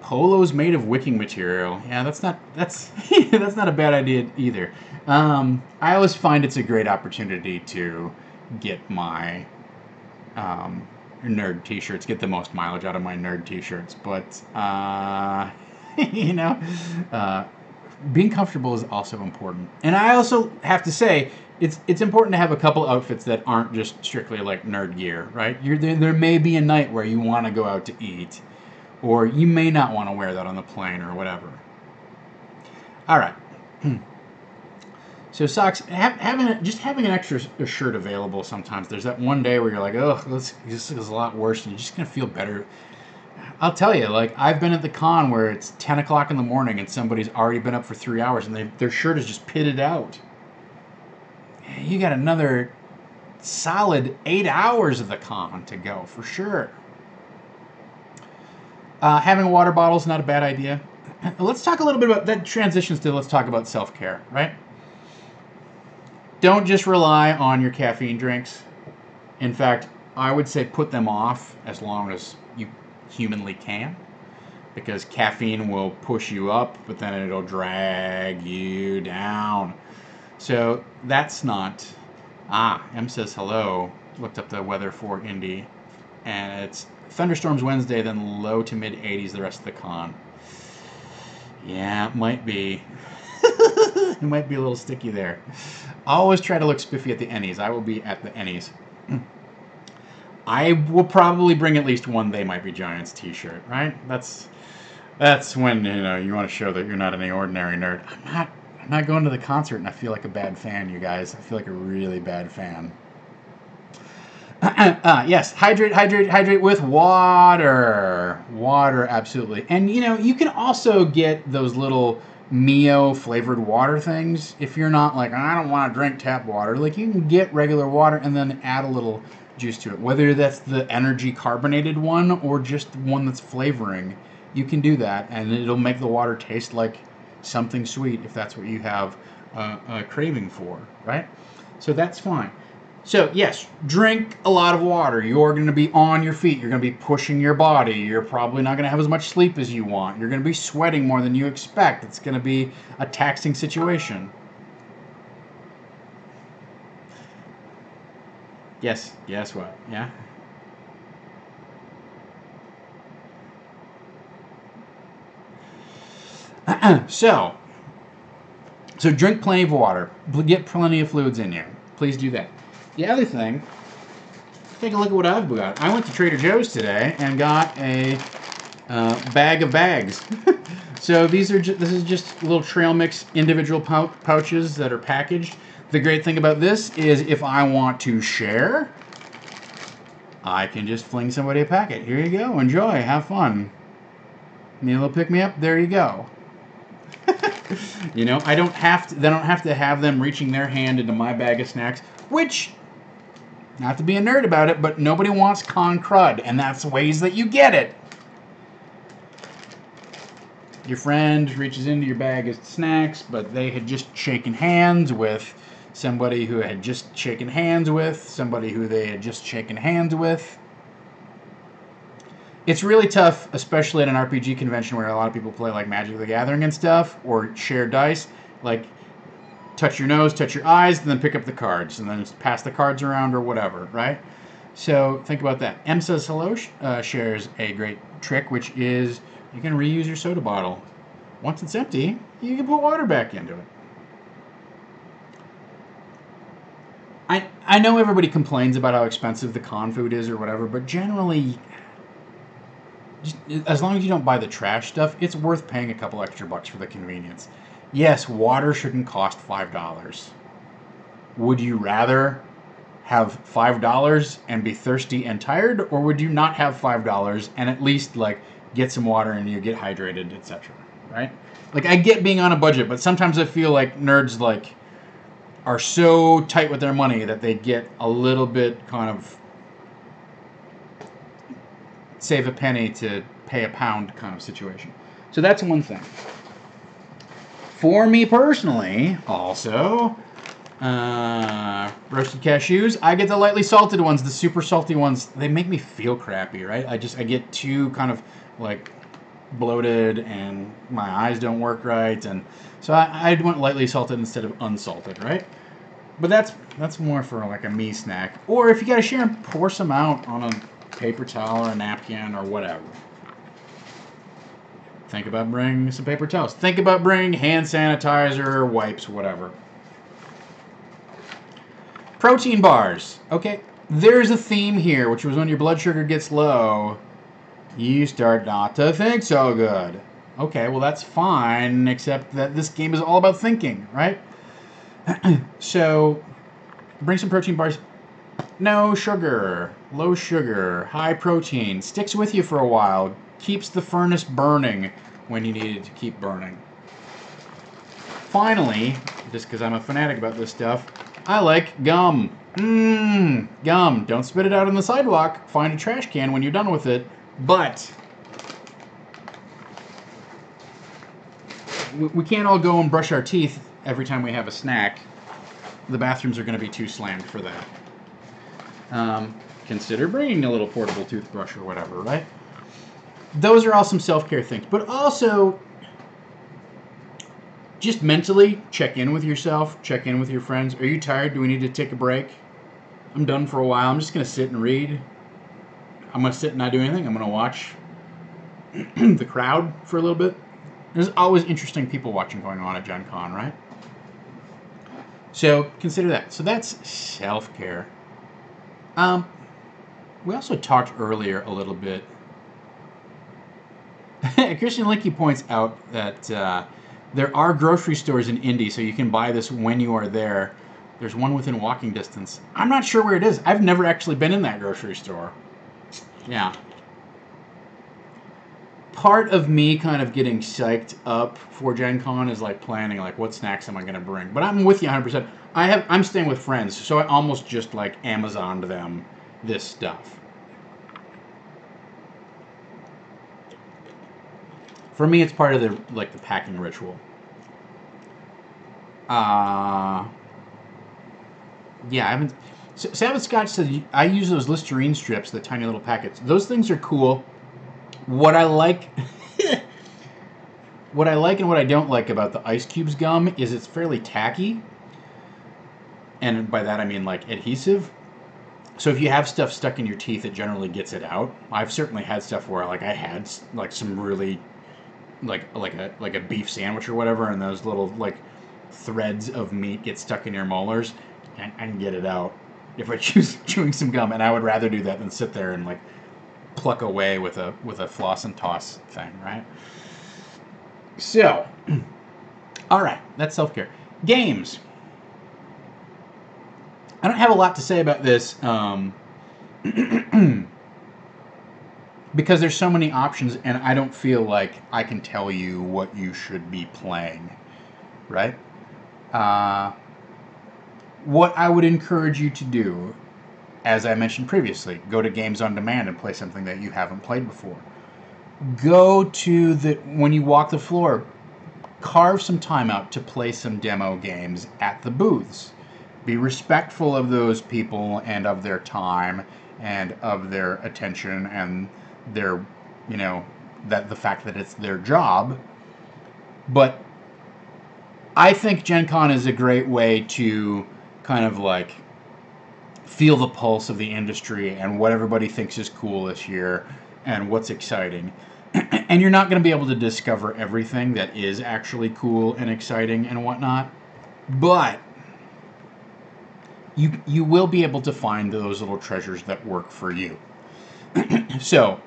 Polos made of wicking material. Yeah, that's not that's that's not a bad idea either. Um, I always find it's a great opportunity to get my um, nerd T-shirts, get the most mileage out of my nerd T-shirts. But uh, you know, uh, being comfortable is also important. And I also have to say, it's it's important to have a couple outfits that aren't just strictly like nerd gear, right? You're there, there may be a night where you want to go out to eat, or you may not want to wear that on the plane or whatever. All right. So socks, having just having an extra shirt available sometimes. There's that one day where you're like, oh, this, this is a lot worse, and you're just gonna feel better. I'll tell you, like I've been at the con where it's 10 o'clock in the morning and somebody's already been up for three hours and they, their shirt is just pitted out you got another solid eight hours of the con to go for sure. Uh, having a water bottle is not a bad idea. Let's talk a little bit about that. Transitions to let's talk about self care, right? Don't just rely on your caffeine drinks. In fact, I would say put them off as long as you humanly can because caffeine will push you up, but then it'll drag you down. So that's not. Ah, M says hello. Looked up the weather for Indy, and it's thunderstorms Wednesday, then low to mid 80s the rest of the con. Yeah, it might be. it might be a little sticky there. Always try to look spiffy at the Ennies. I will be at the Ennies. I will probably bring at least one They Might Be Giants t-shirt, right? That's that's when, you know, you want to show that you're not any ordinary nerd. I'm not I'm not going to the concert and I feel like a bad fan, you guys. I feel like a really bad fan. uh, yes, hydrate, hydrate, hydrate with water. Water, absolutely. And you know, you can also get those little Mio flavored water things if you're not like, I don't want to drink tap water. Like, you can get regular water and then add a little juice to it. Whether that's the energy carbonated one or just one that's flavoring, you can do that and it'll make the water taste like something sweet if that's what you have uh, a craving for, right? So that's fine. So, yes, drink a lot of water. You're going to be on your feet. You're going to be pushing your body. You're probably not going to have as much sleep as you want. You're going to be sweating more than you expect. It's going to be a taxing situation. Yes, yes, what? Yeah? so, so drink plenty of water. Get plenty of fluids in you. Please do that. The other thing, take a look at what I've got. I went to Trader Joe's today and got a uh, bag of bags. so these are this is just little trail mix individual pou pouches that are packaged. The great thing about this is if I want to share, I can just fling somebody a packet. Here you go. Enjoy. Have fun. A little pick me up? There you go. you know, I don't have to. They don't have to have them reaching their hand into my bag of snacks, which, not to be a nerd about it, but nobody wants con crud, and that's ways that you get it. Your friend reaches into your bag of snacks, but they had just shaken hands with somebody who had just shaken hands with somebody who they had just shaken hands with. It's really tough, especially at an RPG convention where a lot of people play like Magic the Gathering and stuff, or share dice. Like, touch your nose, touch your eyes, and then pick up the cards, and then pass the cards around or whatever, right? So think about that. M says hello uh, shares a great trick, which is you can reuse your soda bottle. Once it's empty, you can put water back into it. I I know everybody complains about how expensive the con food is or whatever, but generally, just, as long as you don't buy the trash stuff, it's worth paying a couple extra bucks for the convenience. Yes, water shouldn't cost five dollars. Would you rather have five dollars and be thirsty and tired, or would you not have five dollars and at least like get some water and you get hydrated, etc. Right? Like I get being on a budget, but sometimes I feel like nerds like are so tight with their money that they get a little bit kind of save a penny to pay a pound kind of situation. So that's one thing. For me personally, also, uh, roasted cashews. I get the lightly salted ones, the super salty ones. They make me feel crappy, right? I just I get too kind of like bloated and my eyes don't work right, and so I, I went lightly salted instead of unsalted, right? But that's that's more for like a me snack. Or if you gotta share them, pour some out on a paper towel or a napkin or whatever. Think about bringing some paper towels. Think about bringing hand sanitizer, wipes, whatever. Protein bars. Okay, there's a theme here, which was when your blood sugar gets low, you start not to think so good. Okay, well that's fine, except that this game is all about thinking, right? so, bring some protein bars. No sugar, low sugar, high protein. Sticks with you for a while. Keeps the furnace burning when you need it to keep burning. Finally, just because I'm a fanatic about this stuff, I like gum. Mmm, gum. Don't spit it out on the sidewalk. Find a trash can when you're done with it. But we can't all go and brush our teeth every time we have a snack, the bathrooms are going to be too slammed for that. Um, consider bringing a little portable toothbrush or whatever, right? Those are all some self care things. But also, just mentally check in with yourself, check in with your friends. Are you tired? Do we need to take a break? I'm done for a while. I'm just going to sit and read. I'm going to sit and not do anything. I'm going to watch the crowd for a little bit. There's always interesting people watching going on at Gen Con, right? So consider that. So that's self care. Um, we also talked earlier a little bit. Christian Linky points out that uh, there are grocery stores in Indy, so you can buy this when you are there. There's one within walking distance. I'm not sure where it is. I've never actually been in that grocery store. Yeah, part of me kind of getting psyched up for Gen Con is like planning like what snacks am I gonna bring. But I'm with you 100. percent I have I'm staying with friends, so I almost just like Amazoned them this stuff. For me, it's part of the like the packing ritual. Uh yeah, I haven't. Savage Scott said I use those Listerine strips, the tiny little packets. Those things are cool what I like what I like and what I don't like about the ice cubes gum is it's fairly tacky. And by that I mean like adhesive. So if you have stuff stuck in your teeth, it generally gets it out. I've certainly had stuff where like I had like some really like like a like a beef sandwich or whatever, and those little like threads of meat get stuck in your molars, and get it out if I choose chewing some gum. And I would rather do that than sit there and like pluck away with a with a floss and toss thing, right? So, all right, that's self care. Games. I don't have a lot to say about this. Um, because there's so many options, and I don't feel like I can tell you what you should be playing, right? Uh, what I would encourage you to do, as I mentioned previously, go to Games on Demand and play something that you haven't played before. Go to the when you walk the floor, carve some time out to play some demo games at the booths. Be respectful of those people and of their time and of their attention and their, you know, that the fact that it's their job. But I think Gen Con is a great way to kind of like feel the pulse of the industry and what everybody thinks is cool this year and what's exciting. and you're not going to be able to discover everything that is actually cool and exciting and whatnot, but you you will be able to find those little treasures that work for you. so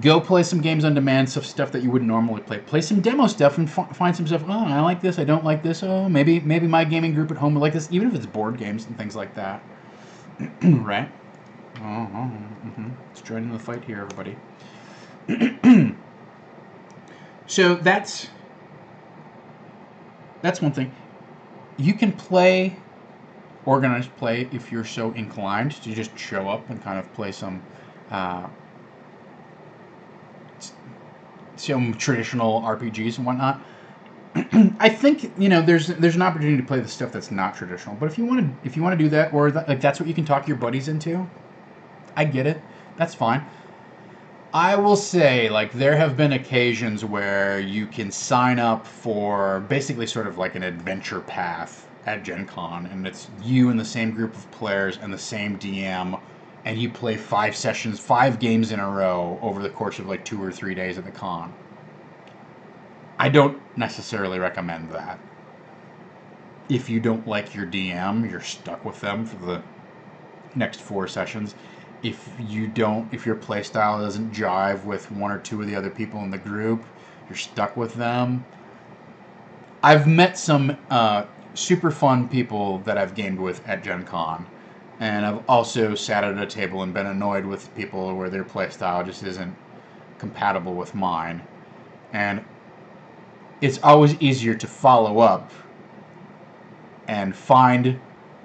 go play some games on demand, stuff stuff that you wouldn't normally play. Play some demo stuff and f- find some stuff. Oh, I like this. I don't like this. Oh, maybe maybe my gaming group at home would like this, even if it's board games and things like that. right? Uh-huh. Mm-hmm. Let's join in the fight here, everybody. so that's that's one thing. You can play organized play if you're so inclined to just show up and kind of play some uh, some traditional RPGs and whatnot. I think you know there's there's an opportunity to play the stuff that's not traditional. But if you want to if you want to do that or like that's what you can talk your buddies into, I get it. That's fine. I will say, like, there have been occasions where you can sign up for basically sort of like an adventure path at Gen Con, and it's you and the same group of players and the same DM, and you play five sessions, five games in a row over the course of like two or three days at the con. I don't necessarily recommend that. If you don't like your DM, you're stuck with them for the next four sessions if you don't if your playstyle doesn't jive with one or two of the other people in the group you're stuck with them i've met some uh, super fun people that i've gamed with at gen con and i've also sat at a table and been annoyed with people where their playstyle just isn't compatible with mine and it's always easier to follow up and find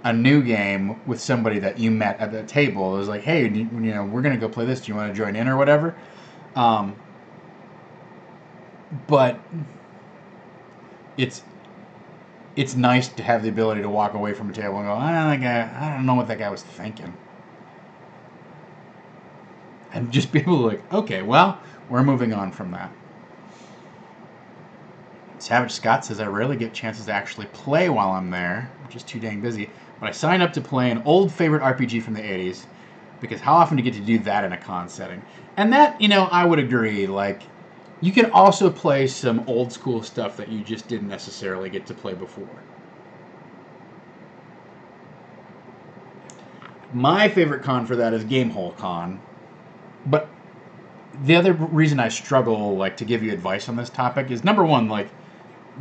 a new game with somebody that you met at the table. It was like, hey, you, know, we're gonna go play this. Do you want to join in or whatever? Um, but it's it's nice to have the ability to walk away from a table and go, I don't think I, I don't know what that guy was thinking, and just be able to like, okay, well, we're moving on from that. Savage Scott says I rarely get chances to actually play while I'm there, I'm just too dang busy. But I signed up to play an old favorite RPG from the 80s because how often do you get to do that in a con setting? And that, you know, I would agree. Like, you can also play some old school stuff that you just didn't necessarily get to play before. My favorite con for that is Gamehole Con. But the other reason I struggle like to give you advice on this topic is number one, like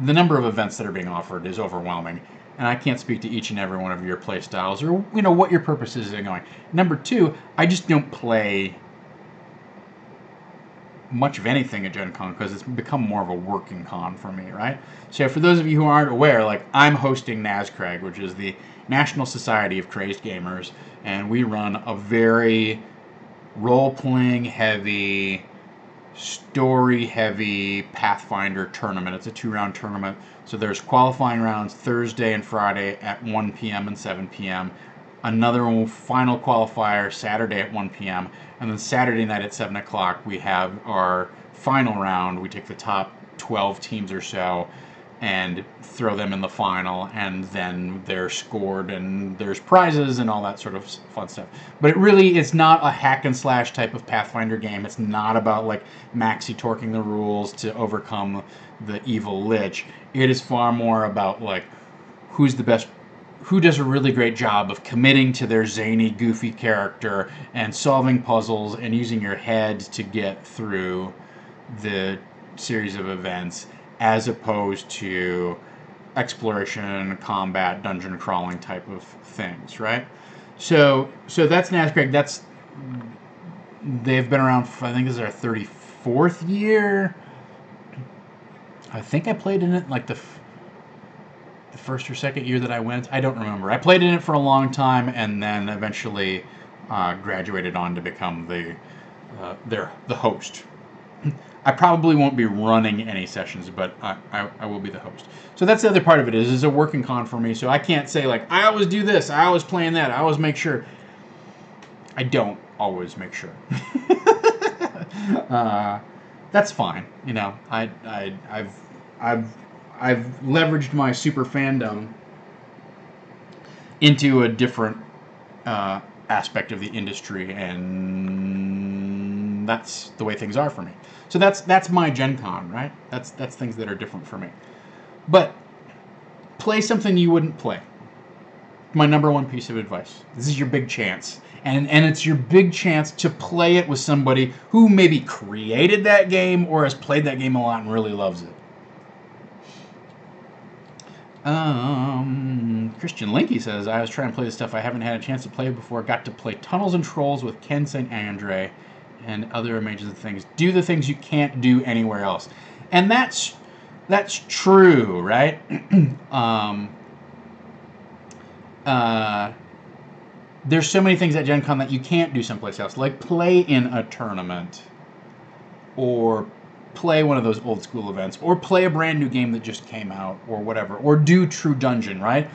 the number of events that are being offered is overwhelming and I can't speak to each and every one of your play styles or you know what your purposes are going. Number two, I just don't play much of anything at Gen Con because it's become more of a working con for me, right? So for those of you who aren't aware, like I'm hosting NASCRAG, which is the National Society of Crazed Gamers, and we run a very role-playing heavy story heavy Pathfinder tournament. It's a two round tournament. So there's qualifying rounds Thursday and Friday at 1 p.m. and 7 p.m. Another final qualifier Saturday at 1 p.m. And then Saturday night at 7 o'clock, we have our final round. We take the top 12 teams or so and throw them in the final, and then they're scored, and there's prizes and all that sort of fun stuff. But it really is not a hack and slash type of Pathfinder game. It's not about like maxi torquing the rules to overcome the evil lich. It is far more about like who's the best who does a really great job of committing to their zany, goofy character and solving puzzles and using your head to get through the series of events as opposed to exploration, combat, dungeon crawling type of things, right? So so that's NASCRAG. That's they've been around. For, I think this is our thirty fourth year. I think I played in it like the the first or second year that I went. I don't remember. I played in it for a long time and then eventually uh, graduated on to become the uh, their the host. I probably won't be running any sessions, but I, I, I will be the host. So that's the other part of it is is a working con for me. So I can't say like I always do this, I always plan that, I always make sure. I don't always make sure. uh, that's fine. You know, I, I I've I've I've leveraged my super fandom into a different uh, aspect of the industry, and that's the way things are for me. So that's that's my Gen Con, right? That's that's things that are different for me. But play something you wouldn't play. My number one piece of advice. This is your big chance. And and it's your big chance to play it with somebody who maybe created that game or has played that game a lot and really loves it. Um, Christian Linky says, I was trying to play the stuff I haven't had a chance to play before. Got to play Tunnels and Trolls with Ken St. Andre and other amazing things. Do the things you can't do anywhere else. And that's that's true, right? um, uh, there's so many things at Gen Con that you can't do someplace else, like play in a tournament or play one of those old school events or play a brand new game that just came out or whatever or do true dungeon right?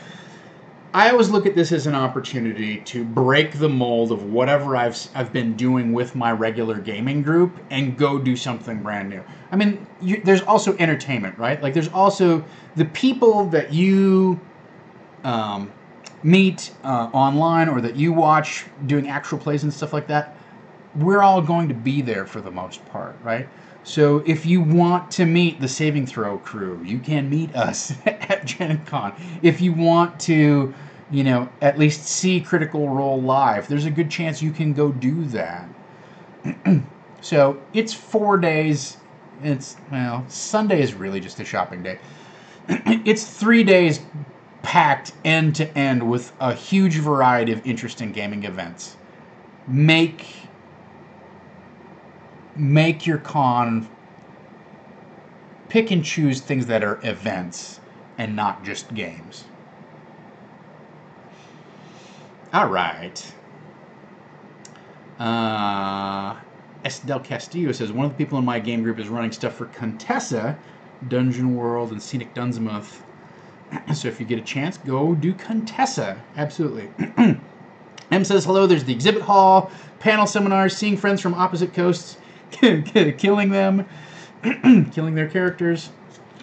I always look at this as an opportunity to break the mold of whatever i've i've been doing with my regular gaming group and go do something brand new. I mean you, there's also entertainment right? Like there's also the people that you um, meet uh, online or that you watch doing actual plays and stuff like that we're all going to be there for the most part right so if you want to meet the Saving Throw crew, you can meet us at Gen Con. If you want to, you know, at least see Critical Role live, there's a good chance you can go do that. so it's four days. It's, well, Sunday is really just a shopping day. it's three days packed end to end with a huge variety of interesting gaming events. Make make your con pick and choose things that are events and not just games. All right. Uh, Castillo says one of the people in my game group is running stuff for Contessa, Dungeon World, and Scenic Dunsmouth. so if you get a chance, go do Contessa. Absolutely. M says hello. There's the exhibit hall, panel seminars, seeing friends from opposite coasts killing them, killing their characters.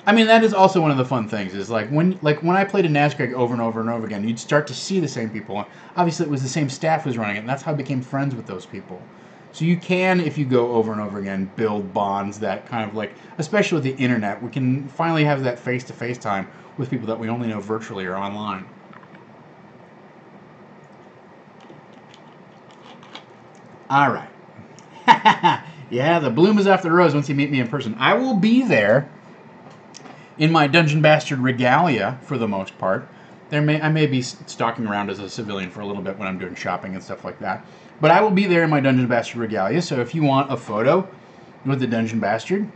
I mean, that is also one of the fun things. Is like when, like when I played in NASCRAG over and over and over again, you'd start to see the same people. Obviously, it was the same staff who's running it, and that's how I became friends with those people. So you can, if you go over and over again, build bonds that kind of like, especially with the internet, we can finally have that face-to-face time with people that we only know virtually or online. All right. Yeah, the bloom is after the rose once you meet me in person. I will be there in my Dungeon Bastard regalia for the most part. There may I may be stalking around as a civilian for a little bit when I'm doing shopping and stuff like that. But I will be there in my Dungeon Bastard regalia. So if you want a photo with the Dungeon Bastard,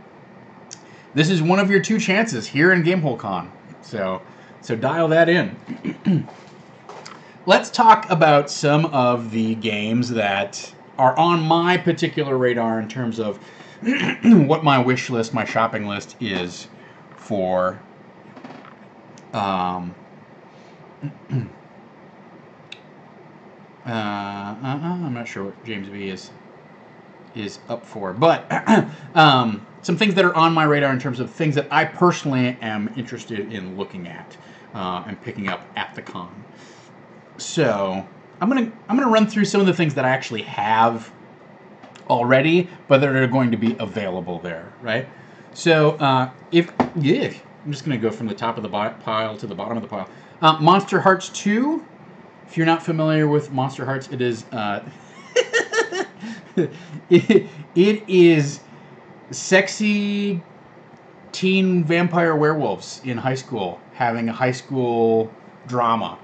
this is one of your two chances here in Gamehole Con. So so dial that in. Let's talk about some of the games that are on my particular radar in terms of what my wish list, my shopping list is for. Um, uh, uh, I'm not sure what James B is is up for, but um, some things that are on my radar in terms of things that I personally am interested in looking at uh, and picking up at the con. So I'm gonna I'm gonna run through some of the things that I actually have already, but that are going to be available there, right? So uh, if yeah, I'm just gonna go from the top of the pile to the bottom of the pile. Uh, Monsterhearts 2. If you're not familiar with Monsterhearts, it is uh, it, it is sexy teen vampire werewolves in high school having a high school drama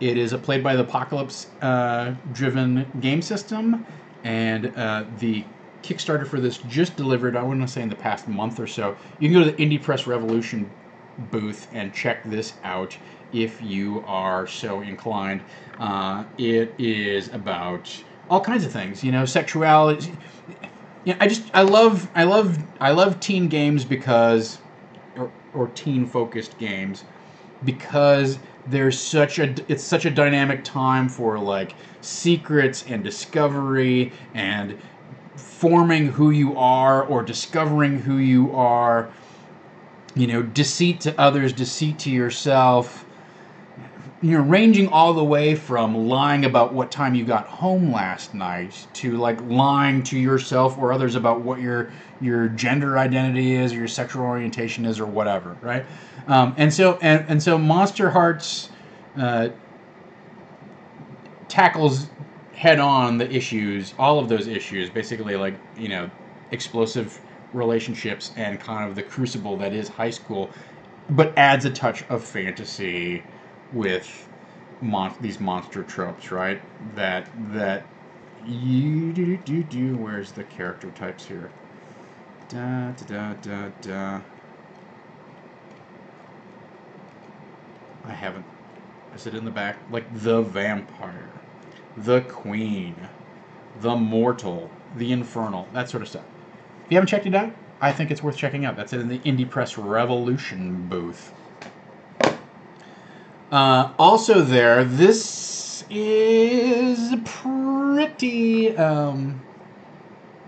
It is a played by the apocalypse uh, driven game system, and uh, the Kickstarter for this just delivered. I want to say in the past month or so. You can go to the Indie Press Revolution booth and check this out if you are so inclined. Uh, it is about all kinds of things, you know, sexuality. Yeah, I just I love I love I love teen games because or, or teen focused games because there's such a it's such a dynamic time for like secrets and discovery and forming who you are or discovering who you are. You know deceit to others deceit to yourself you know ranging all the way from lying about what time you got home last night to like lying to yourself or others about what your your gender identity is or your sexual orientation is or whatever right? Um, and so and, and so Monsterhearts uh, tackles head on the issues all of those issues basically like you know explosive relationships and kind of the crucible that is high school but adds a touch of fantasy with mon- these monster tropes, right? That that you do do do. Where's the character types here? Da da da da da. I haven't. Is it in the back? Like the vampire, the queen, the mortal, the infernal, that sort of stuff. If you haven't checked it out, I think it's worth checking out. That's in the Indie Press Revolution booth. Uh, also there, this is pretty. Um,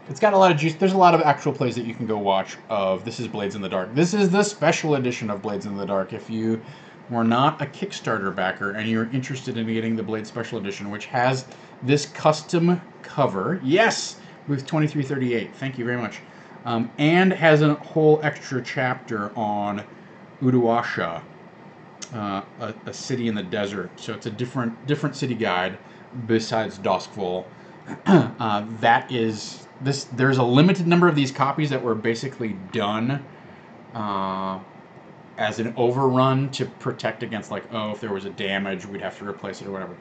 it's got a lot of juice. There's a lot of actual plays that you can go watch of. This is Blades in the Dark. This is the special edition of Blades in the Dark. If you were not a Kickstarter backer and you're interested in getting the Blade Special Edition, which has this custom cover, yes, with 2338. Thank you very much. Um, and has a whole extra chapter on Uduasha, uh, a, a, city in the desert. So it's a different different city guide besides Doskvol. uh, that is this. There's a limited number of these copies that were basically done uh, as an overrun to protect against like oh if there was a damage we'd have to replace it or whatever.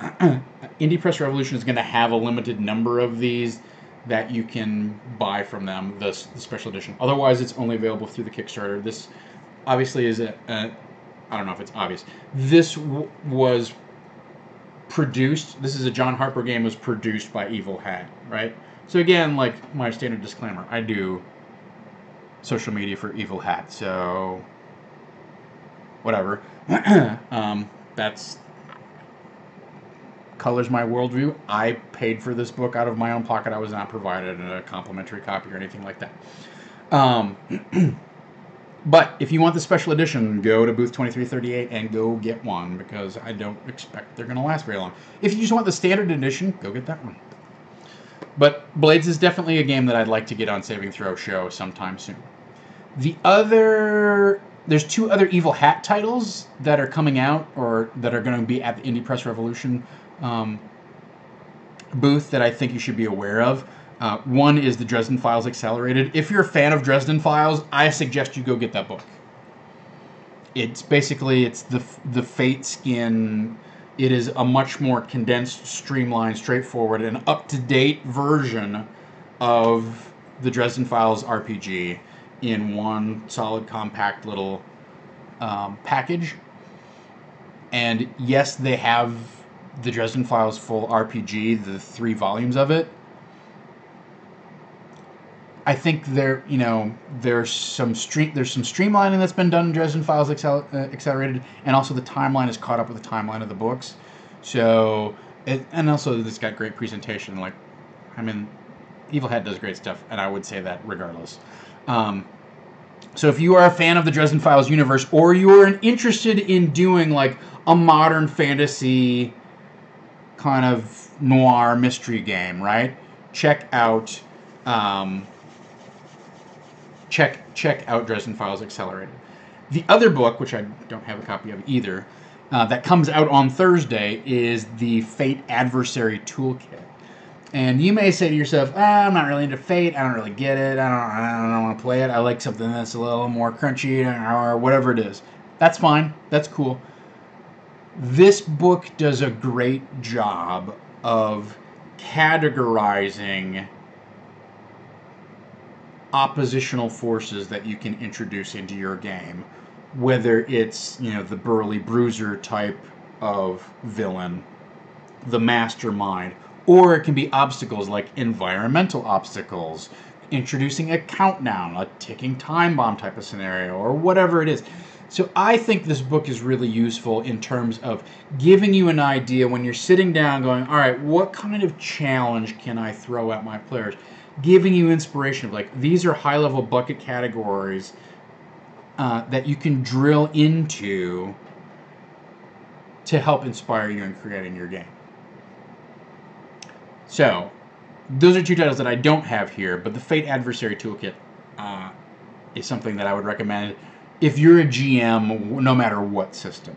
Indie Press Revolution is going to have a limited number of these that you can buy from them, the, the special edition. Otherwise, it's only available through the Kickstarter. This obviously is a, a I don't know if it's obvious. This w- was produced. This is a John Harper game. Was produced by Evil Hat, right? So again, like my standard disclaimer, I do social media for Evil Hat, so whatever. um, that's colors my worldview. I paid for this book out of my own pocket. I was not provided a complimentary copy or anything like that. Um, But if you want the special edition, go to booth 2338 and go get one because I don't expect they're going to last very long. If you just want the standard edition, go get that one. But Blades is definitely a game that I'd like to get on Saving Throw Show sometime soon. The other, there's two other Evil Hat titles that are coming out or that are going to be at the Indie Press Revolution um, booth that I think you should be aware of. Uh, one is the Dresden Files Accelerated. If you're a fan of Dresden Files, I suggest you go get that book. It's basically it's the the Fate skin. It is a much more condensed, streamlined, straightforward, and up to date version of the Dresden Files RPG in one solid, compact little um, package. And yes, they have the Dresden Files full RPG, the three volumes of it I think there, you know, there's some stream, there's some streamlining that's been done in Dresden Files uh, Accelerated, and also the timeline is caught up with the timeline of the books. So, it, and also it's got great presentation. Like, I mean, Evil Hat does great stuff, and I would say that regardless. Um, so, if you are a fan of the Dresden Files universe, or you are interested in doing like a modern fantasy kind of noir mystery game, right? Check out. Um, check check out Dresden Files Accelerated. The other book, which I don't have a copy of either, uh, that comes out on Thursday is the Fate Adversary Toolkit. And you may say to yourself, ah, I'm not really into Fate. I don't really get it. I don't, I don't want to play it. I like something that's a little more crunchy or whatever it is. That's fine. That's cool. this book does a great job of categorizing oppositional forces that you can introduce into your game whether it's you know the burly bruiser type of villain the mastermind or it can be obstacles like environmental obstacles introducing a countdown a ticking time bomb type of scenario or whatever it is so I think this book is really useful in terms of giving you an idea when you're sitting down going, all right, what kind of challenge can I throw at my players? Giving you inspiration of like, these are high level bucket categories uh, that you can drill into to help inspire you in creating your game. So, those are two titles that I don't have here, but the Fate Adversary Toolkit uh, is something that I would recommend if you're a GM, no matter what system.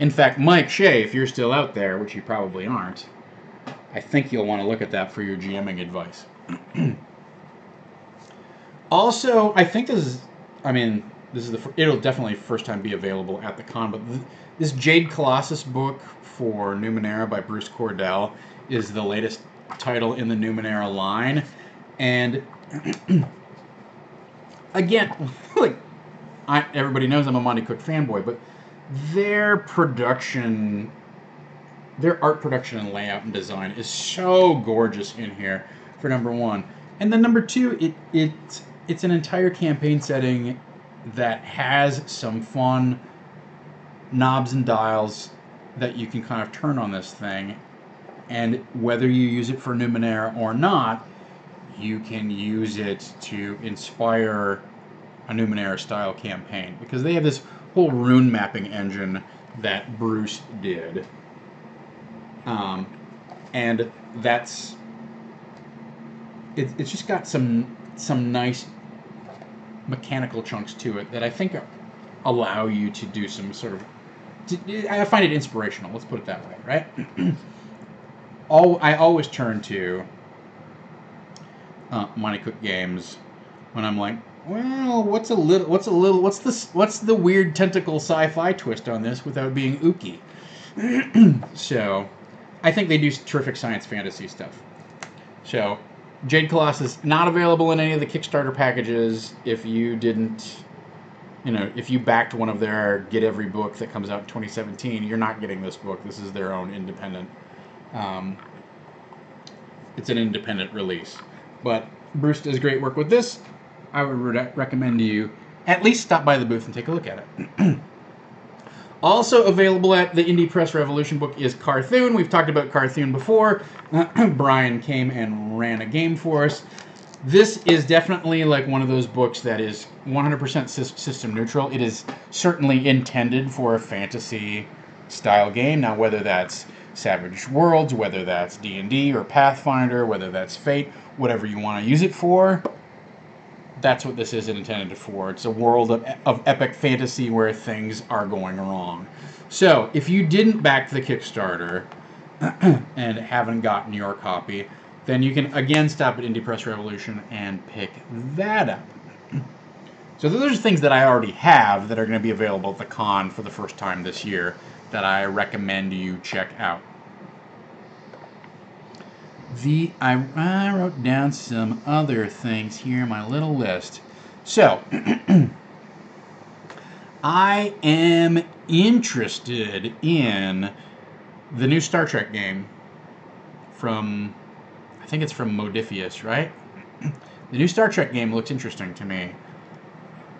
In fact, Mike Shea, if you're still out there, which you probably aren't, I think you'll want to look at that for your GMing advice. also, I think this is, I mean, this is the it'll definitely first time be available at the con, but th- this Jade Colossus book for Numenera by Bruce Cordell is the latest title in the Numenera line, and again, like I, everybody knows I'm a Monte Cook fanboy, but their production, their art production and layout and design is so gorgeous in here. For number one, and then number two, it it it's an entire campaign setting that has some fun knobs and dials that you can kind of turn on this thing, and whether you use it for Numenera or not, you can use it to inspire a Numenera style campaign because they have this whole rune mapping engine that Bruce did. Um, and that's it, it's just got some some nice mechanical chunks to it that I think allow you to do some sort of I find it inspirational. Let's put it that way, right? All I always turn to uh, Monte Cook games when I'm like, well, what's a little, what's a little, what's the, what's the weird tentacle sci-fi twist on this without being ooky? so, I think they do terrific science fantasy stuff. So, Jade Colossus not available in any of the Kickstarter packages. If you didn't, you know, if you backed one of their get every book that comes out in 2017, you're not getting this book. This is their own independent. Um, it's an independent release. But Bruce does great work with this. I would re- recommend you at least stop by the booth and take a look at it. also available at the Indie Press Revolution book is Carthune. We've talked about Carthune before. Brian came and ran a game for us. This is definitely like one of those books that is 100% system neutral. It is certainly intended for a fantasy style game. Now, whether that's Savage Worlds, whether that's D&D or Pathfinder, whether that's Fate, whatever you want to use it for, that's what this is intended for. It's a world of, of epic fantasy where things are going wrong. So, if you didn't back the Kickstarter and haven't gotten your copy, then you can again stop at Indie Press Revolution and pick that up. So those are things that I already have that are going to be available at the con for the first time this year that I recommend you check out. The I, I wrote down some other things here in my little list. So, I am interested in the new Star Trek game from, I think it's from Modiphius, right? The new Star Trek game looks interesting to me.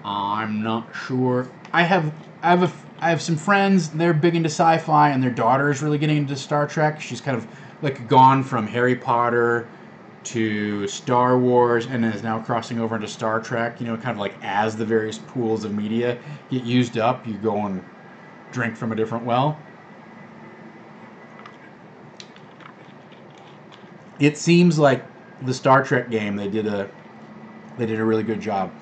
I'm not sure. I have I have a I have some friends. They're big into sci-fi, and their daughter is really getting into Star Trek. She's kind of like gone from Harry Potter to Star Wars and is now crossing over into Star Trek. You know, kind of like as the various pools of media get used up, you go and drink from a different well. It seems like the Star Trek game they did a they did a really good job.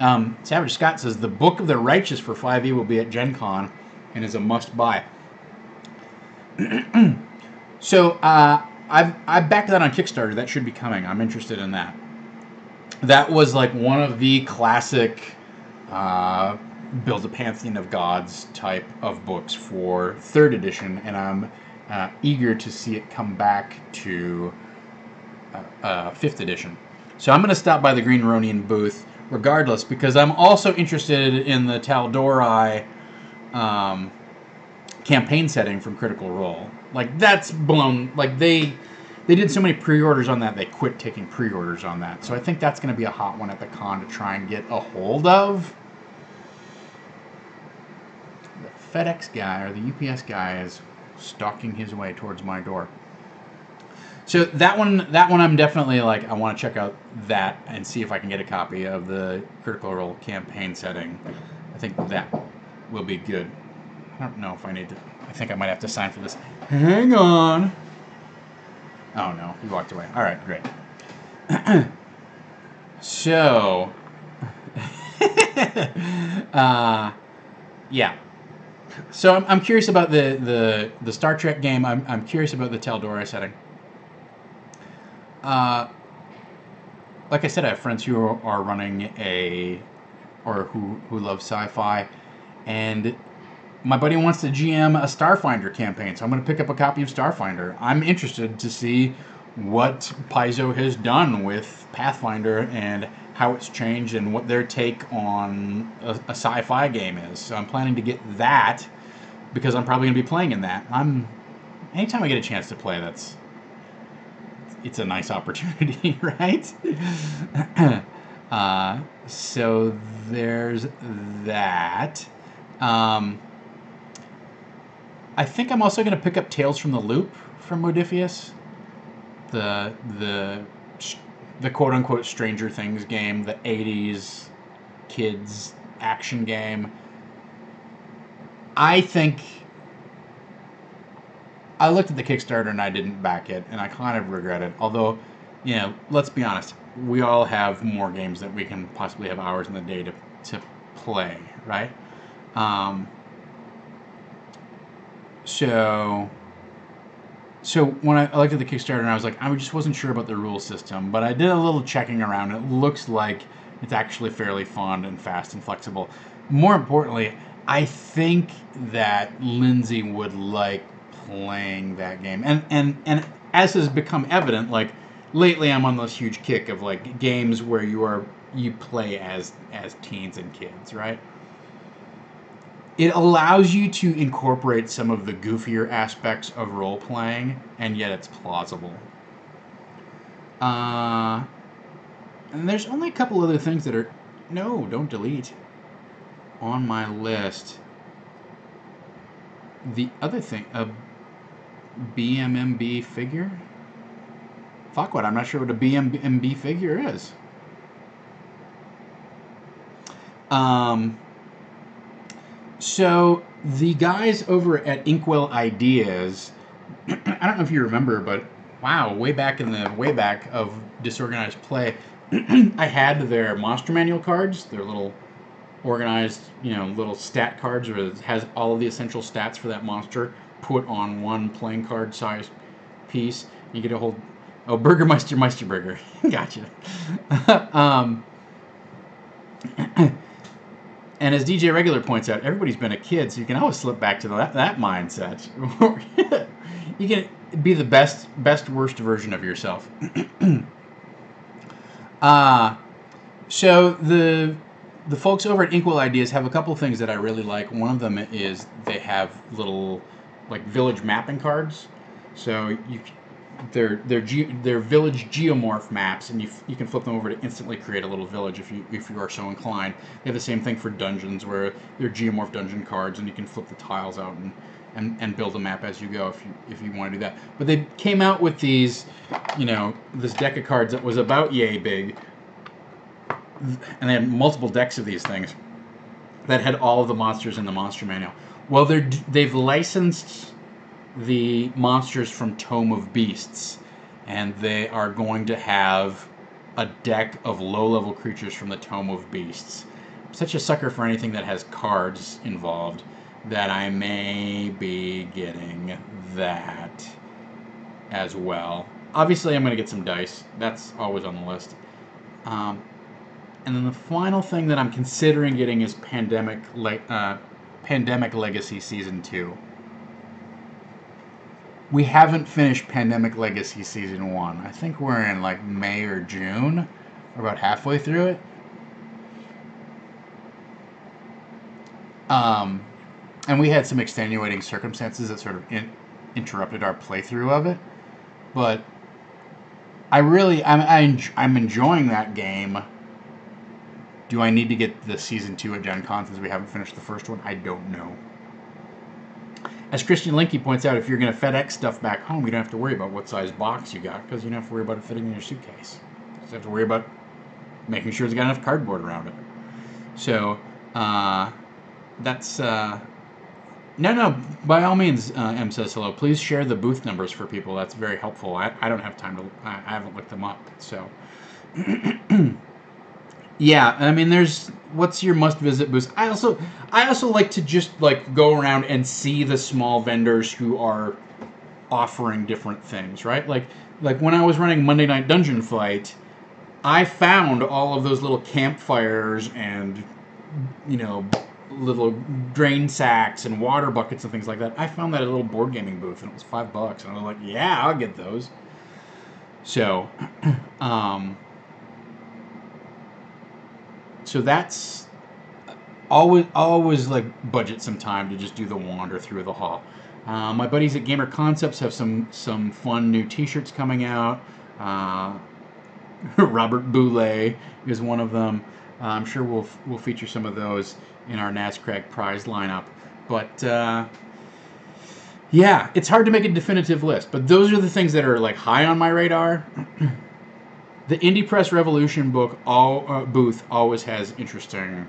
Um, Savage Scott says the Book of the Righteous for 5e will be at Gen Con and is a must buy. So uh, I've I backed that on Kickstarter. That should be coming. I'm interested in that. That was like one of the classic uh, build a pantheon of gods type of books for third edition, and I'm uh, eager to see it come back to uh, uh, fifth edition. So I'm going to stop by the Green Ronin booth regardless because I'm also interested in the Tal'Dorei um, campaign setting from Critical Role. Like that's blown. Like they they did so many pre-orders on that they quit taking pre-orders on that. So I think that's going to be a hot one at the con to try and get a hold of. The FedEx guy or the UPS guy is stalking his way towards my door. So that one, that one, I'm definitely like, I want to check out that and see if I can get a copy of the Critical Role campaign setting. I think that will be good. I don't know if I need to. I think I might have to sign for this. Hang on. Oh no, he walked away. All right, great. so, uh, yeah. So I'm, I'm curious about the, the, the Star Trek game. I'm, I'm curious about the Tal'Dorei setting. Uh, like I said, I have friends who are running a, or who who love sci-fi, and my buddy wants to GM a Starfinder campaign, so I'm going to pick up a copy of Starfinder. I'm interested to see what Paizo has done with Pathfinder and how it's changed and what their take on a, a sci-fi game is. So I'm planning to get that because I'm probably going to be playing in that. I'm anytime I get a chance to play, that's it's a nice opportunity, right? uh, so there's that. Um, I think I'm also going to pick up Tales from the Loop from Modiphius. The the the quote unquote Stranger Things game, the 80s kids action game. I think I looked at the Kickstarter and I didn't back it, and I kind of regret it. Although, you know, let's be honest, we all have more games that we can possibly have hours in the day to, to play, right? Um, so, so when I, looked at the Kickstarter and I was like, I just wasn't sure about the rule system, but I did a little checking around. It looks like it's actually fairly fun and fast and flexible. More importantly, I think that Lindsay would like playing that game. And and and as has become evident, like lately I'm on this huge kick of like games where you are you play as as teens and kids, right? It allows you to incorporate some of the goofier aspects of role playing, and yet it's plausible. Uh, and there's only a couple other things that are no, don't delete on my list. The other thing, a BMMB figure? Fuck what, I'm not sure what a BMMB figure is. Um, so the guys over at Inkwell Ideas, I don't know if you remember, but wow, way back in the way back of disorganized play, I had their monster manual cards, their little organized, you know, little stat cards where it has all of the essential stats for that monster put on one playing card size piece. You get a whole oh Burgermeister Meisterburger. gotcha. um, and as DJ Regular points out, everybody's been a kid, so you can always slip back to that, that mindset. you can be the best best worst version of yourself. uh so the the folks over at Inkwell Ideas have a couple things that I really like. One of them is they have little like village mapping cards. So you they're they're ge- they're village geomorph maps, and you you can flip them over to instantly create a little village if you if you are so inclined. They have the same thing for dungeons, where they're geomorph dungeon cards, and you can flip the tiles out and, and, and build a map as you go if you if you want to do that. But they came out with these, you know, this deck of cards that was about yay big, and they had multiple decks of these things that had all of the monsters in the monster manual. Well, they're they've licensed the monsters from Tome of Beasts, and they are going to have a deck of low-level creatures from the Tome of Beasts. I'm such a sucker for anything that has cards involved that I may be getting that as well. Obviously, I'm going to get some dice. That's always on the list. Um, and then the final thing that I'm considering getting is Pandemic Le- uh, Pandemic Legacy Season Two. We haven't finished Pandemic Legacy Season One. I think we're in like May or June. We're about halfway through it. Um, and we had some extenuating circumstances that sort of in, interrupted our playthrough of it. But I really, I'm, I, I'm enjoying that game. Do I need to get the season two at Gen Con since we haven't finished the first one? I don't know. As Christian Linky points out, if you're going to FedEx stuff back home, you don't have to worry about what size box you got because you don't have to worry about it fitting in your suitcase. You just have to worry about making sure it's got enough cardboard around it. So, uh, that's uh, no, no. By all means, uh, M says hello. Please share the booth numbers for people. That's very helpful. I, I don't have time to. I, I haven't looked them up. So, yeah. I mean, there's what's your must visit booth. I also I also like to just like go around and see the small vendors who are offering different things. Right. Like like when I was running Monday Night Dungeon Fight, I found all of those little campfires and you know little drain sacks and water buckets and things like that. I found that at a little board gaming booth and it was five bucks. And I was like, yeah, I'll get those. So, um, so that's always always like budget some time to just do the wander through the hall. Uh, my buddies at Gamer Concepts have some some fun new T-shirts coming out. Uh, Robert Boulay is one of them. Uh, I'm sure we'll we'll feature some of those in our NASCRAG prize lineup. But uh, yeah, it's hard to make a definitive list. But those are the things that are like high on my radar. the Indie Press Revolution book all uh, booth always has interesting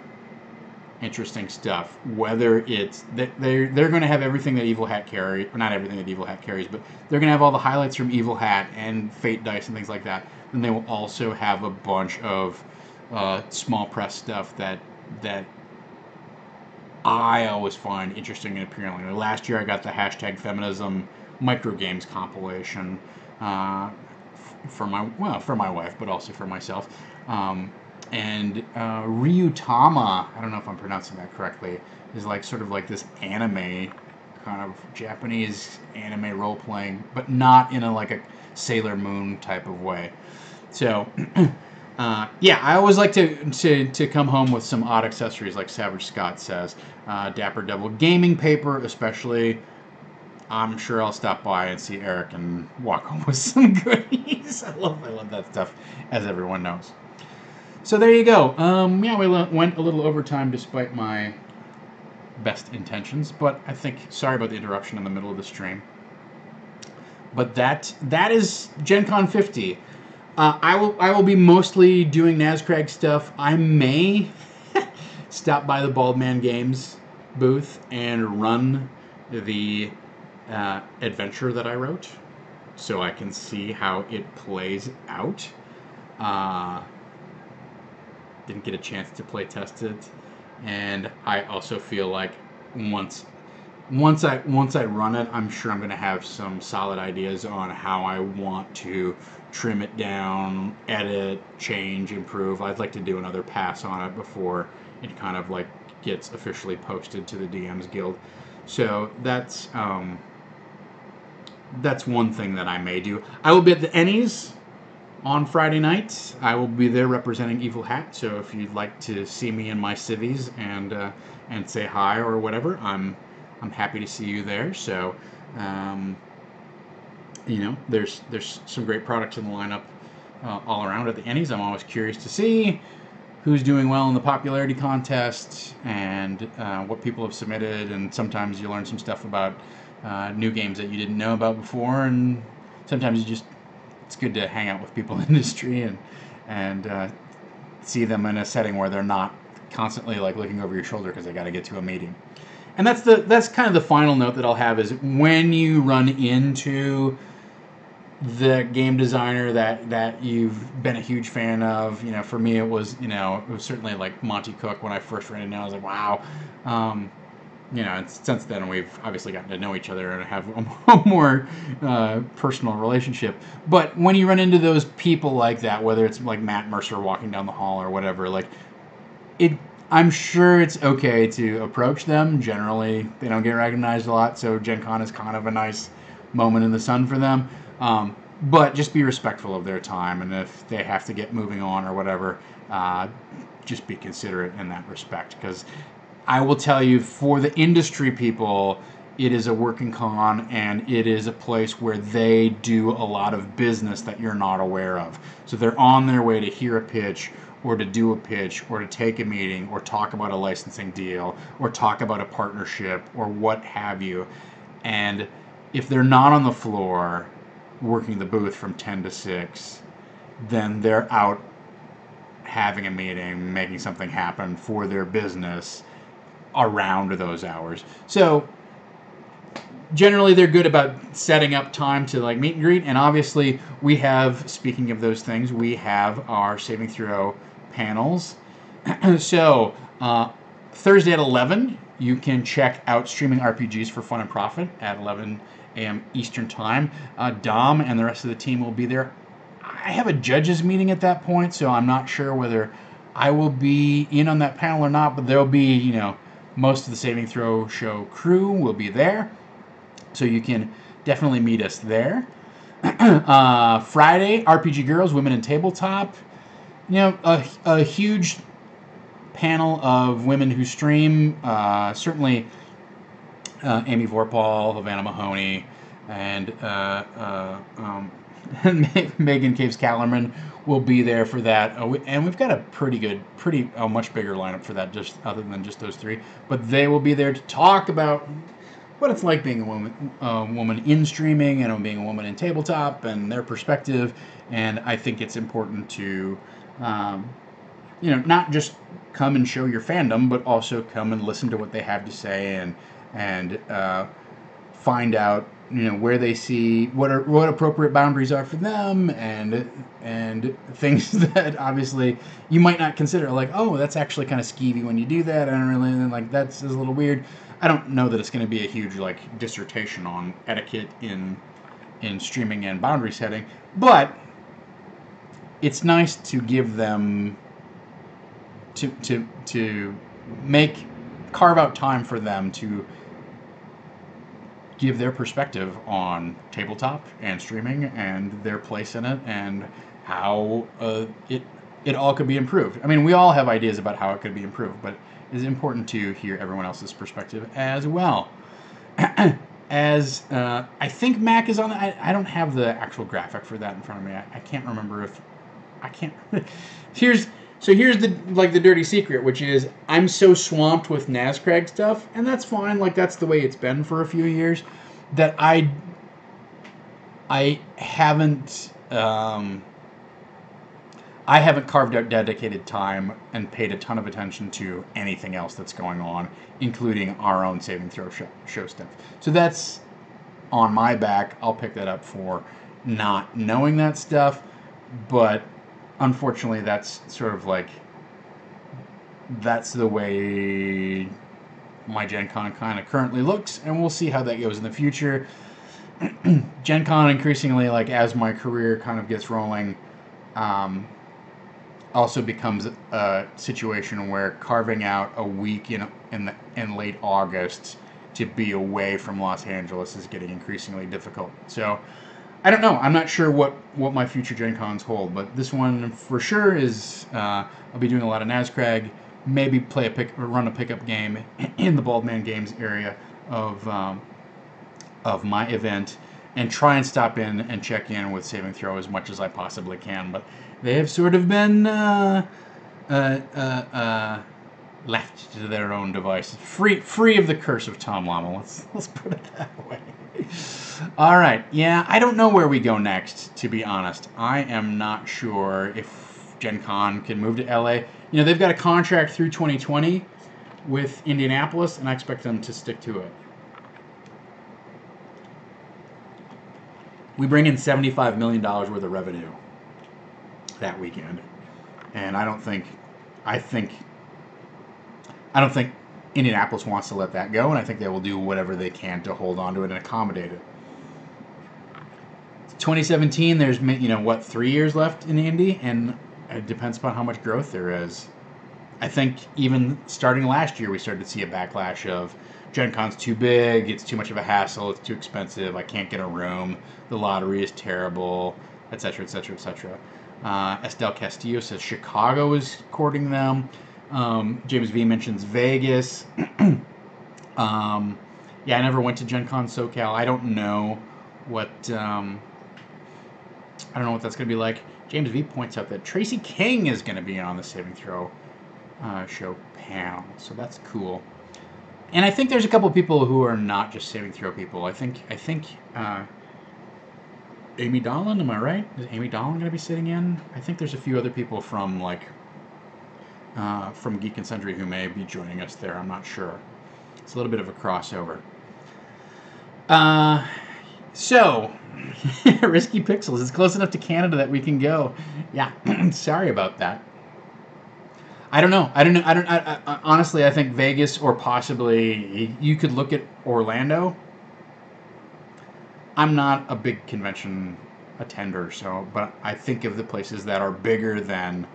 interesting stuff. Whether it's that they're they're going to have everything that Evil Hat carries, or not everything that Evil Hat carries, but they're going to have all the highlights from Evil Hat and Fate dice and things like that. Then they will also have a bunch of uh, small press stuff that that I always find interesting and appealing. Last year, I got the hashtag feminism micro games compilation uh, for my well for my wife, but also for myself. Um, and uh, Ryutama, I don't know if I'm pronouncing that correctly, is like sort of like this anime kind of Japanese anime role playing, but not in a like a Sailor Moon type of way. So Uh, yeah, I always like to, to, to come home with some odd accessories, like Savage Scott says. Uh, Dapper Devil gaming paper, especially. I'm sure I'll stop by and see Eric and walk home with some goodies. I love I love that stuff, as everyone knows. So there you go. Um, yeah, we went a little overtime despite my best intentions, but I think sorry about the interruption in the middle of the stream. But that that is Gen Con 50. Uh, I will I will be mostly doing NASCRAG stuff. I may stop by the Bald Man Games booth and run the uh, adventure that I wrote, so I can see how it plays out. Uh, didn't get a chance to play test it, and I also feel like once once I once I run it, I'm sure I'm going to have some solid ideas on how I want to trim it down, edit, change, improve. I'd like to do another pass on it before it kind of like gets officially posted to the DMs Guild. So that's um, that's one thing that I may do. I will be at the Ennies on Friday night. I will be there representing Evil Hat. So if you'd like to see me in my civvies and uh, and say hi or whatever, I'm I'm happy to see you there. So. Um, you know, there's there's some great products in the lineup uh, all around at the Ennies. I'm always curious to see who's doing well in the popularity contest and uh, what people have submitted. And sometimes you learn some stuff about uh, new games that you didn't know about before. And sometimes you just it's good to hang out with people in the industry and and uh, see them in a setting where they're not constantly like looking over your shoulder because they got to get to a meeting. And that's the that's kind of the final note that I'll have is when you run into the game designer that that you've been a huge fan of. You know, for me, it was you know it was certainly like Monte Cook when I first ran. Now I was like, wow. Um, you know, since then we've obviously gotten to know each other and have a more uh, personal relationship. But when you run into those people like that, whether it's like Matt Mercer walking down the hall or whatever, like it, I'm sure it's okay to approach them. Generally, they don't get recognized a lot, so Gen Con is kind of a nice moment in the sun for them. Um, but just be respectful of their time, and if they have to get moving on or whatever, uh, just be considerate in that respect because I will tell you, for the industry people, it is a working con and it is a place where they do a lot of business that you're not aware of. So they're on their way to hear a pitch or to do a pitch or to take a meeting or talk about a licensing deal or talk about a partnership or what have you. And if they're not on the floor working the booth from 10 to 6, then they're out having a meeting, making something happen for their business around those hours. So generally they're good about setting up time to like meet and greet and obviously we have speaking of those things we have our saving throw panels. So uh, thursday at 11 you can check out streaming rpgs for fun and profit at 11 a.m eastern time. Uh, dom and the rest of the team will be there. I have a judges meeting at that point so i'm not sure whether i will be in on that panel or not but there'll be you know most of the Saving Throw Show crew will be there, so you can definitely meet us there. uh, Friday, RPG Girls, Women in Tabletop. You know, a, a huge panel of women who stream. Uh, certainly, uh, Amy Vorpahl, Havana Mahoney, and uh, uh, um, Megan Caves Callerman will be there for that. Uh, and we've got a pretty good, pretty, a much bigger lineup for that, just other than just those three. But they will be there to talk about what it's like being a woman, a woman in streaming and being a woman in tabletop and their perspective. And I think it's important to, um, you know, not just come and show your fandom, but also come and listen to what they have to say and and uh, find out you know where they see what are what appropriate boundaries are for them and and things that obviously you might not consider like oh that's actually kind of skeevy when you do that i don't really like that's is a little weird. I don't know that it's going to be a huge like dissertation on etiquette in in streaming and boundary setting but it's nice to give them to to to make carve out time for them to give their perspective on tabletop and streaming and their place in it and how uh, it it all could be improved. I mean, we all have ideas about how it could be improved, but it's important to hear everyone else's perspective as well. as uh, I think Mac is on. The, I, I don't have the actual graphic for that in front of me. I, I can't remember if I can't. here's so here's the like the dirty secret, which is I'm so swamped with NASCRAG stuff, and that's fine. Like that's the way it's been for a few years. That I I haven't um, I haven't carved out dedicated time and paid a ton of attention to anything else that's going on, including our own saving throw show, show stuff. So that's on my back. I'll pick that up for not knowing that stuff, but unfortunately, that's sort of like that's the way my Gen Con kind of currently looks, and we'll see how that goes in the future. Gen Con increasingly, like as my career kind of gets rolling, um, also becomes a situation where carving out a week in in the in late August to be away from Los Angeles is getting increasingly difficult. So I don't know. I'm not sure what, what my future Gen Cons hold, but this one for sure is uh, I'll be doing a lot of NASCRAG. Maybe play a pick, or run a pickup game in the Bald Man Games area of um, of my event, and try and stop in and check in with Saving Throw as much as I possibly can. But they have sort of been uh, uh, uh, uh left to their own devices, free free of the curse of Tom Lommel. Let's let's put it that way. All right. Yeah, I don't know where we go next, to be honest. I am not sure if Gen Con can move to LA. You know, they've got a contract through 2020 with Indianapolis, and I expect them to stick to it. We bring in $75 million worth of revenue that weekend. And I don't think, I think, I don't think Indianapolis wants to let that go, and I think they will do whatever they can to hold on to it and accommodate it. 2017, there's you know what three years left in Indy, and it depends upon how much growth there is. I think even starting last year, we started to see a backlash of Gen Con's too big, it's too much of a hassle, it's too expensive, I can't get a room, the lottery is terrible, etc., etc., etc. Estelle Castillo says Chicago is courting them. Um, James V mentions Vegas. um, yeah, I never went to Gen Con SoCal. I don't know what um, I don't know what that's going to be like. James V points out that Tracy King is going to be on the Saving Throw uh, show panel, so that's cool. And I think there's a couple people who are not just Saving Throw people. I think I think uh, Amy Dallen, am I right? Is Amy Dallen going to be sitting in? I think there's a few other people from like uh, from Geek and Sundry who may be joining us there. I'm not sure. It's a little bit of a crossover. Uh, so, Risky Pixels is close enough to Canada that we can go. Yeah, sorry about that. I don't know. I don't know. I don't. I, I, honestly, I think Vegas or possibly you could look at Orlando. I'm not a big convention attender, so but I think of the places that are bigger than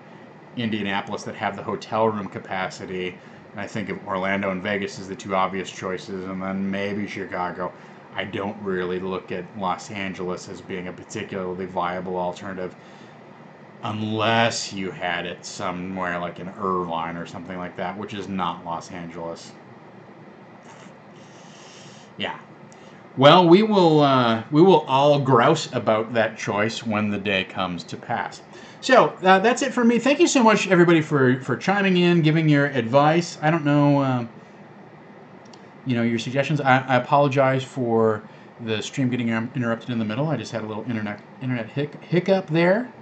Indianapolis that have the hotel room capacity. And I think of Orlando and Vegas as the two obvious choices, and then maybe Chicago. I don't really look at Los Angeles as being a particularly viable alternative unless you had it somewhere like in Irvine or something like that, which is not Los Angeles. Yeah. Well, we will uh, we will all grouse about that choice when the day comes to pass. So uh, that's it for me. Thank you so much, everybody, for for chiming in, giving your advice. I don't know, uh, you know, your suggestions. I, I, apologize for the stream getting interrupted in the middle. I just had a little internet internet hic- hiccup there,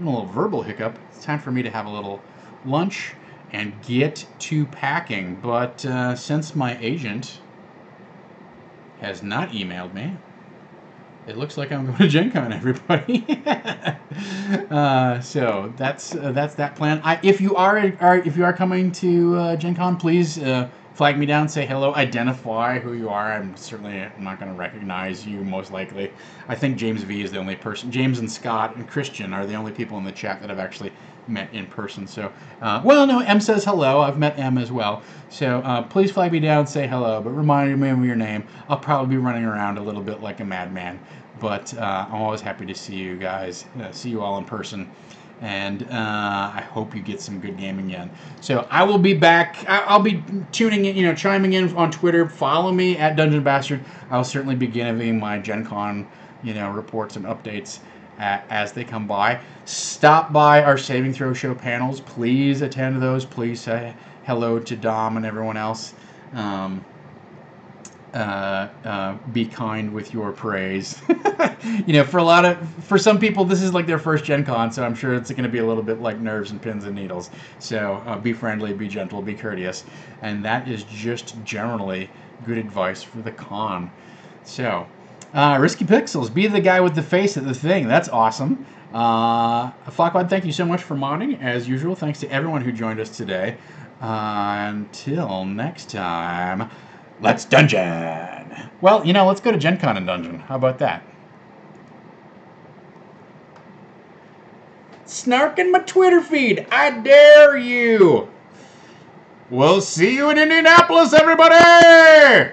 a little verbal hiccup. It's time for me to have a little lunch and get to packing. But uh, since my agent has not emailed me, it looks like I'm going to Gen Con, everybody. uh, so that's uh, that's that plan. I, if you are, are if you are coming to uh, Gen Con, please uh, flag me down, say hello, identify who you are. I'm certainly not going to recognize you, most likely. I think James V is the only person. James and Scott and Christian are the only people in the chat that I've actually met in person. So, uh, well, no, M says hello. I've met M as well. So uh, please flag me down, say hello, but remind me of your name. I'll probably be running around a little bit like a madman, but uh, I'm always happy to see you guys, uh, see you all in person. And uh, I hope you get some good gaming in. So I will be back. I'll be tuning in, you know, chiming in on Twitter. Follow me at Dungeon Bastard. I'll certainly be giving my Gen Con, you know, reports and updates as they come by. Stop by our Saving Throw Show panels. Please attend those. Please say hello to Dom and everyone else. Um, uh, uh, be kind with your praise. you know, for a lot of, for some people, this is like their first Gen Con, so I'm sure it's going to be a little bit like nerves and pins and needles. So uh, be friendly, be gentle, be courteous. And that is just generally good advice for the con. So, uh, Risky Pixels, be the guy with the face at the thing. That's awesome. Uh, Flockwad, thank you so much for modding, as usual. Thanks to everyone who joined us today. Uh, until next time, let's dungeon. Well, you know, let's go to Gen Con and dungeon. How about that? Snarking my Twitter feed. I dare you. We'll see you in Indianapolis, everybody!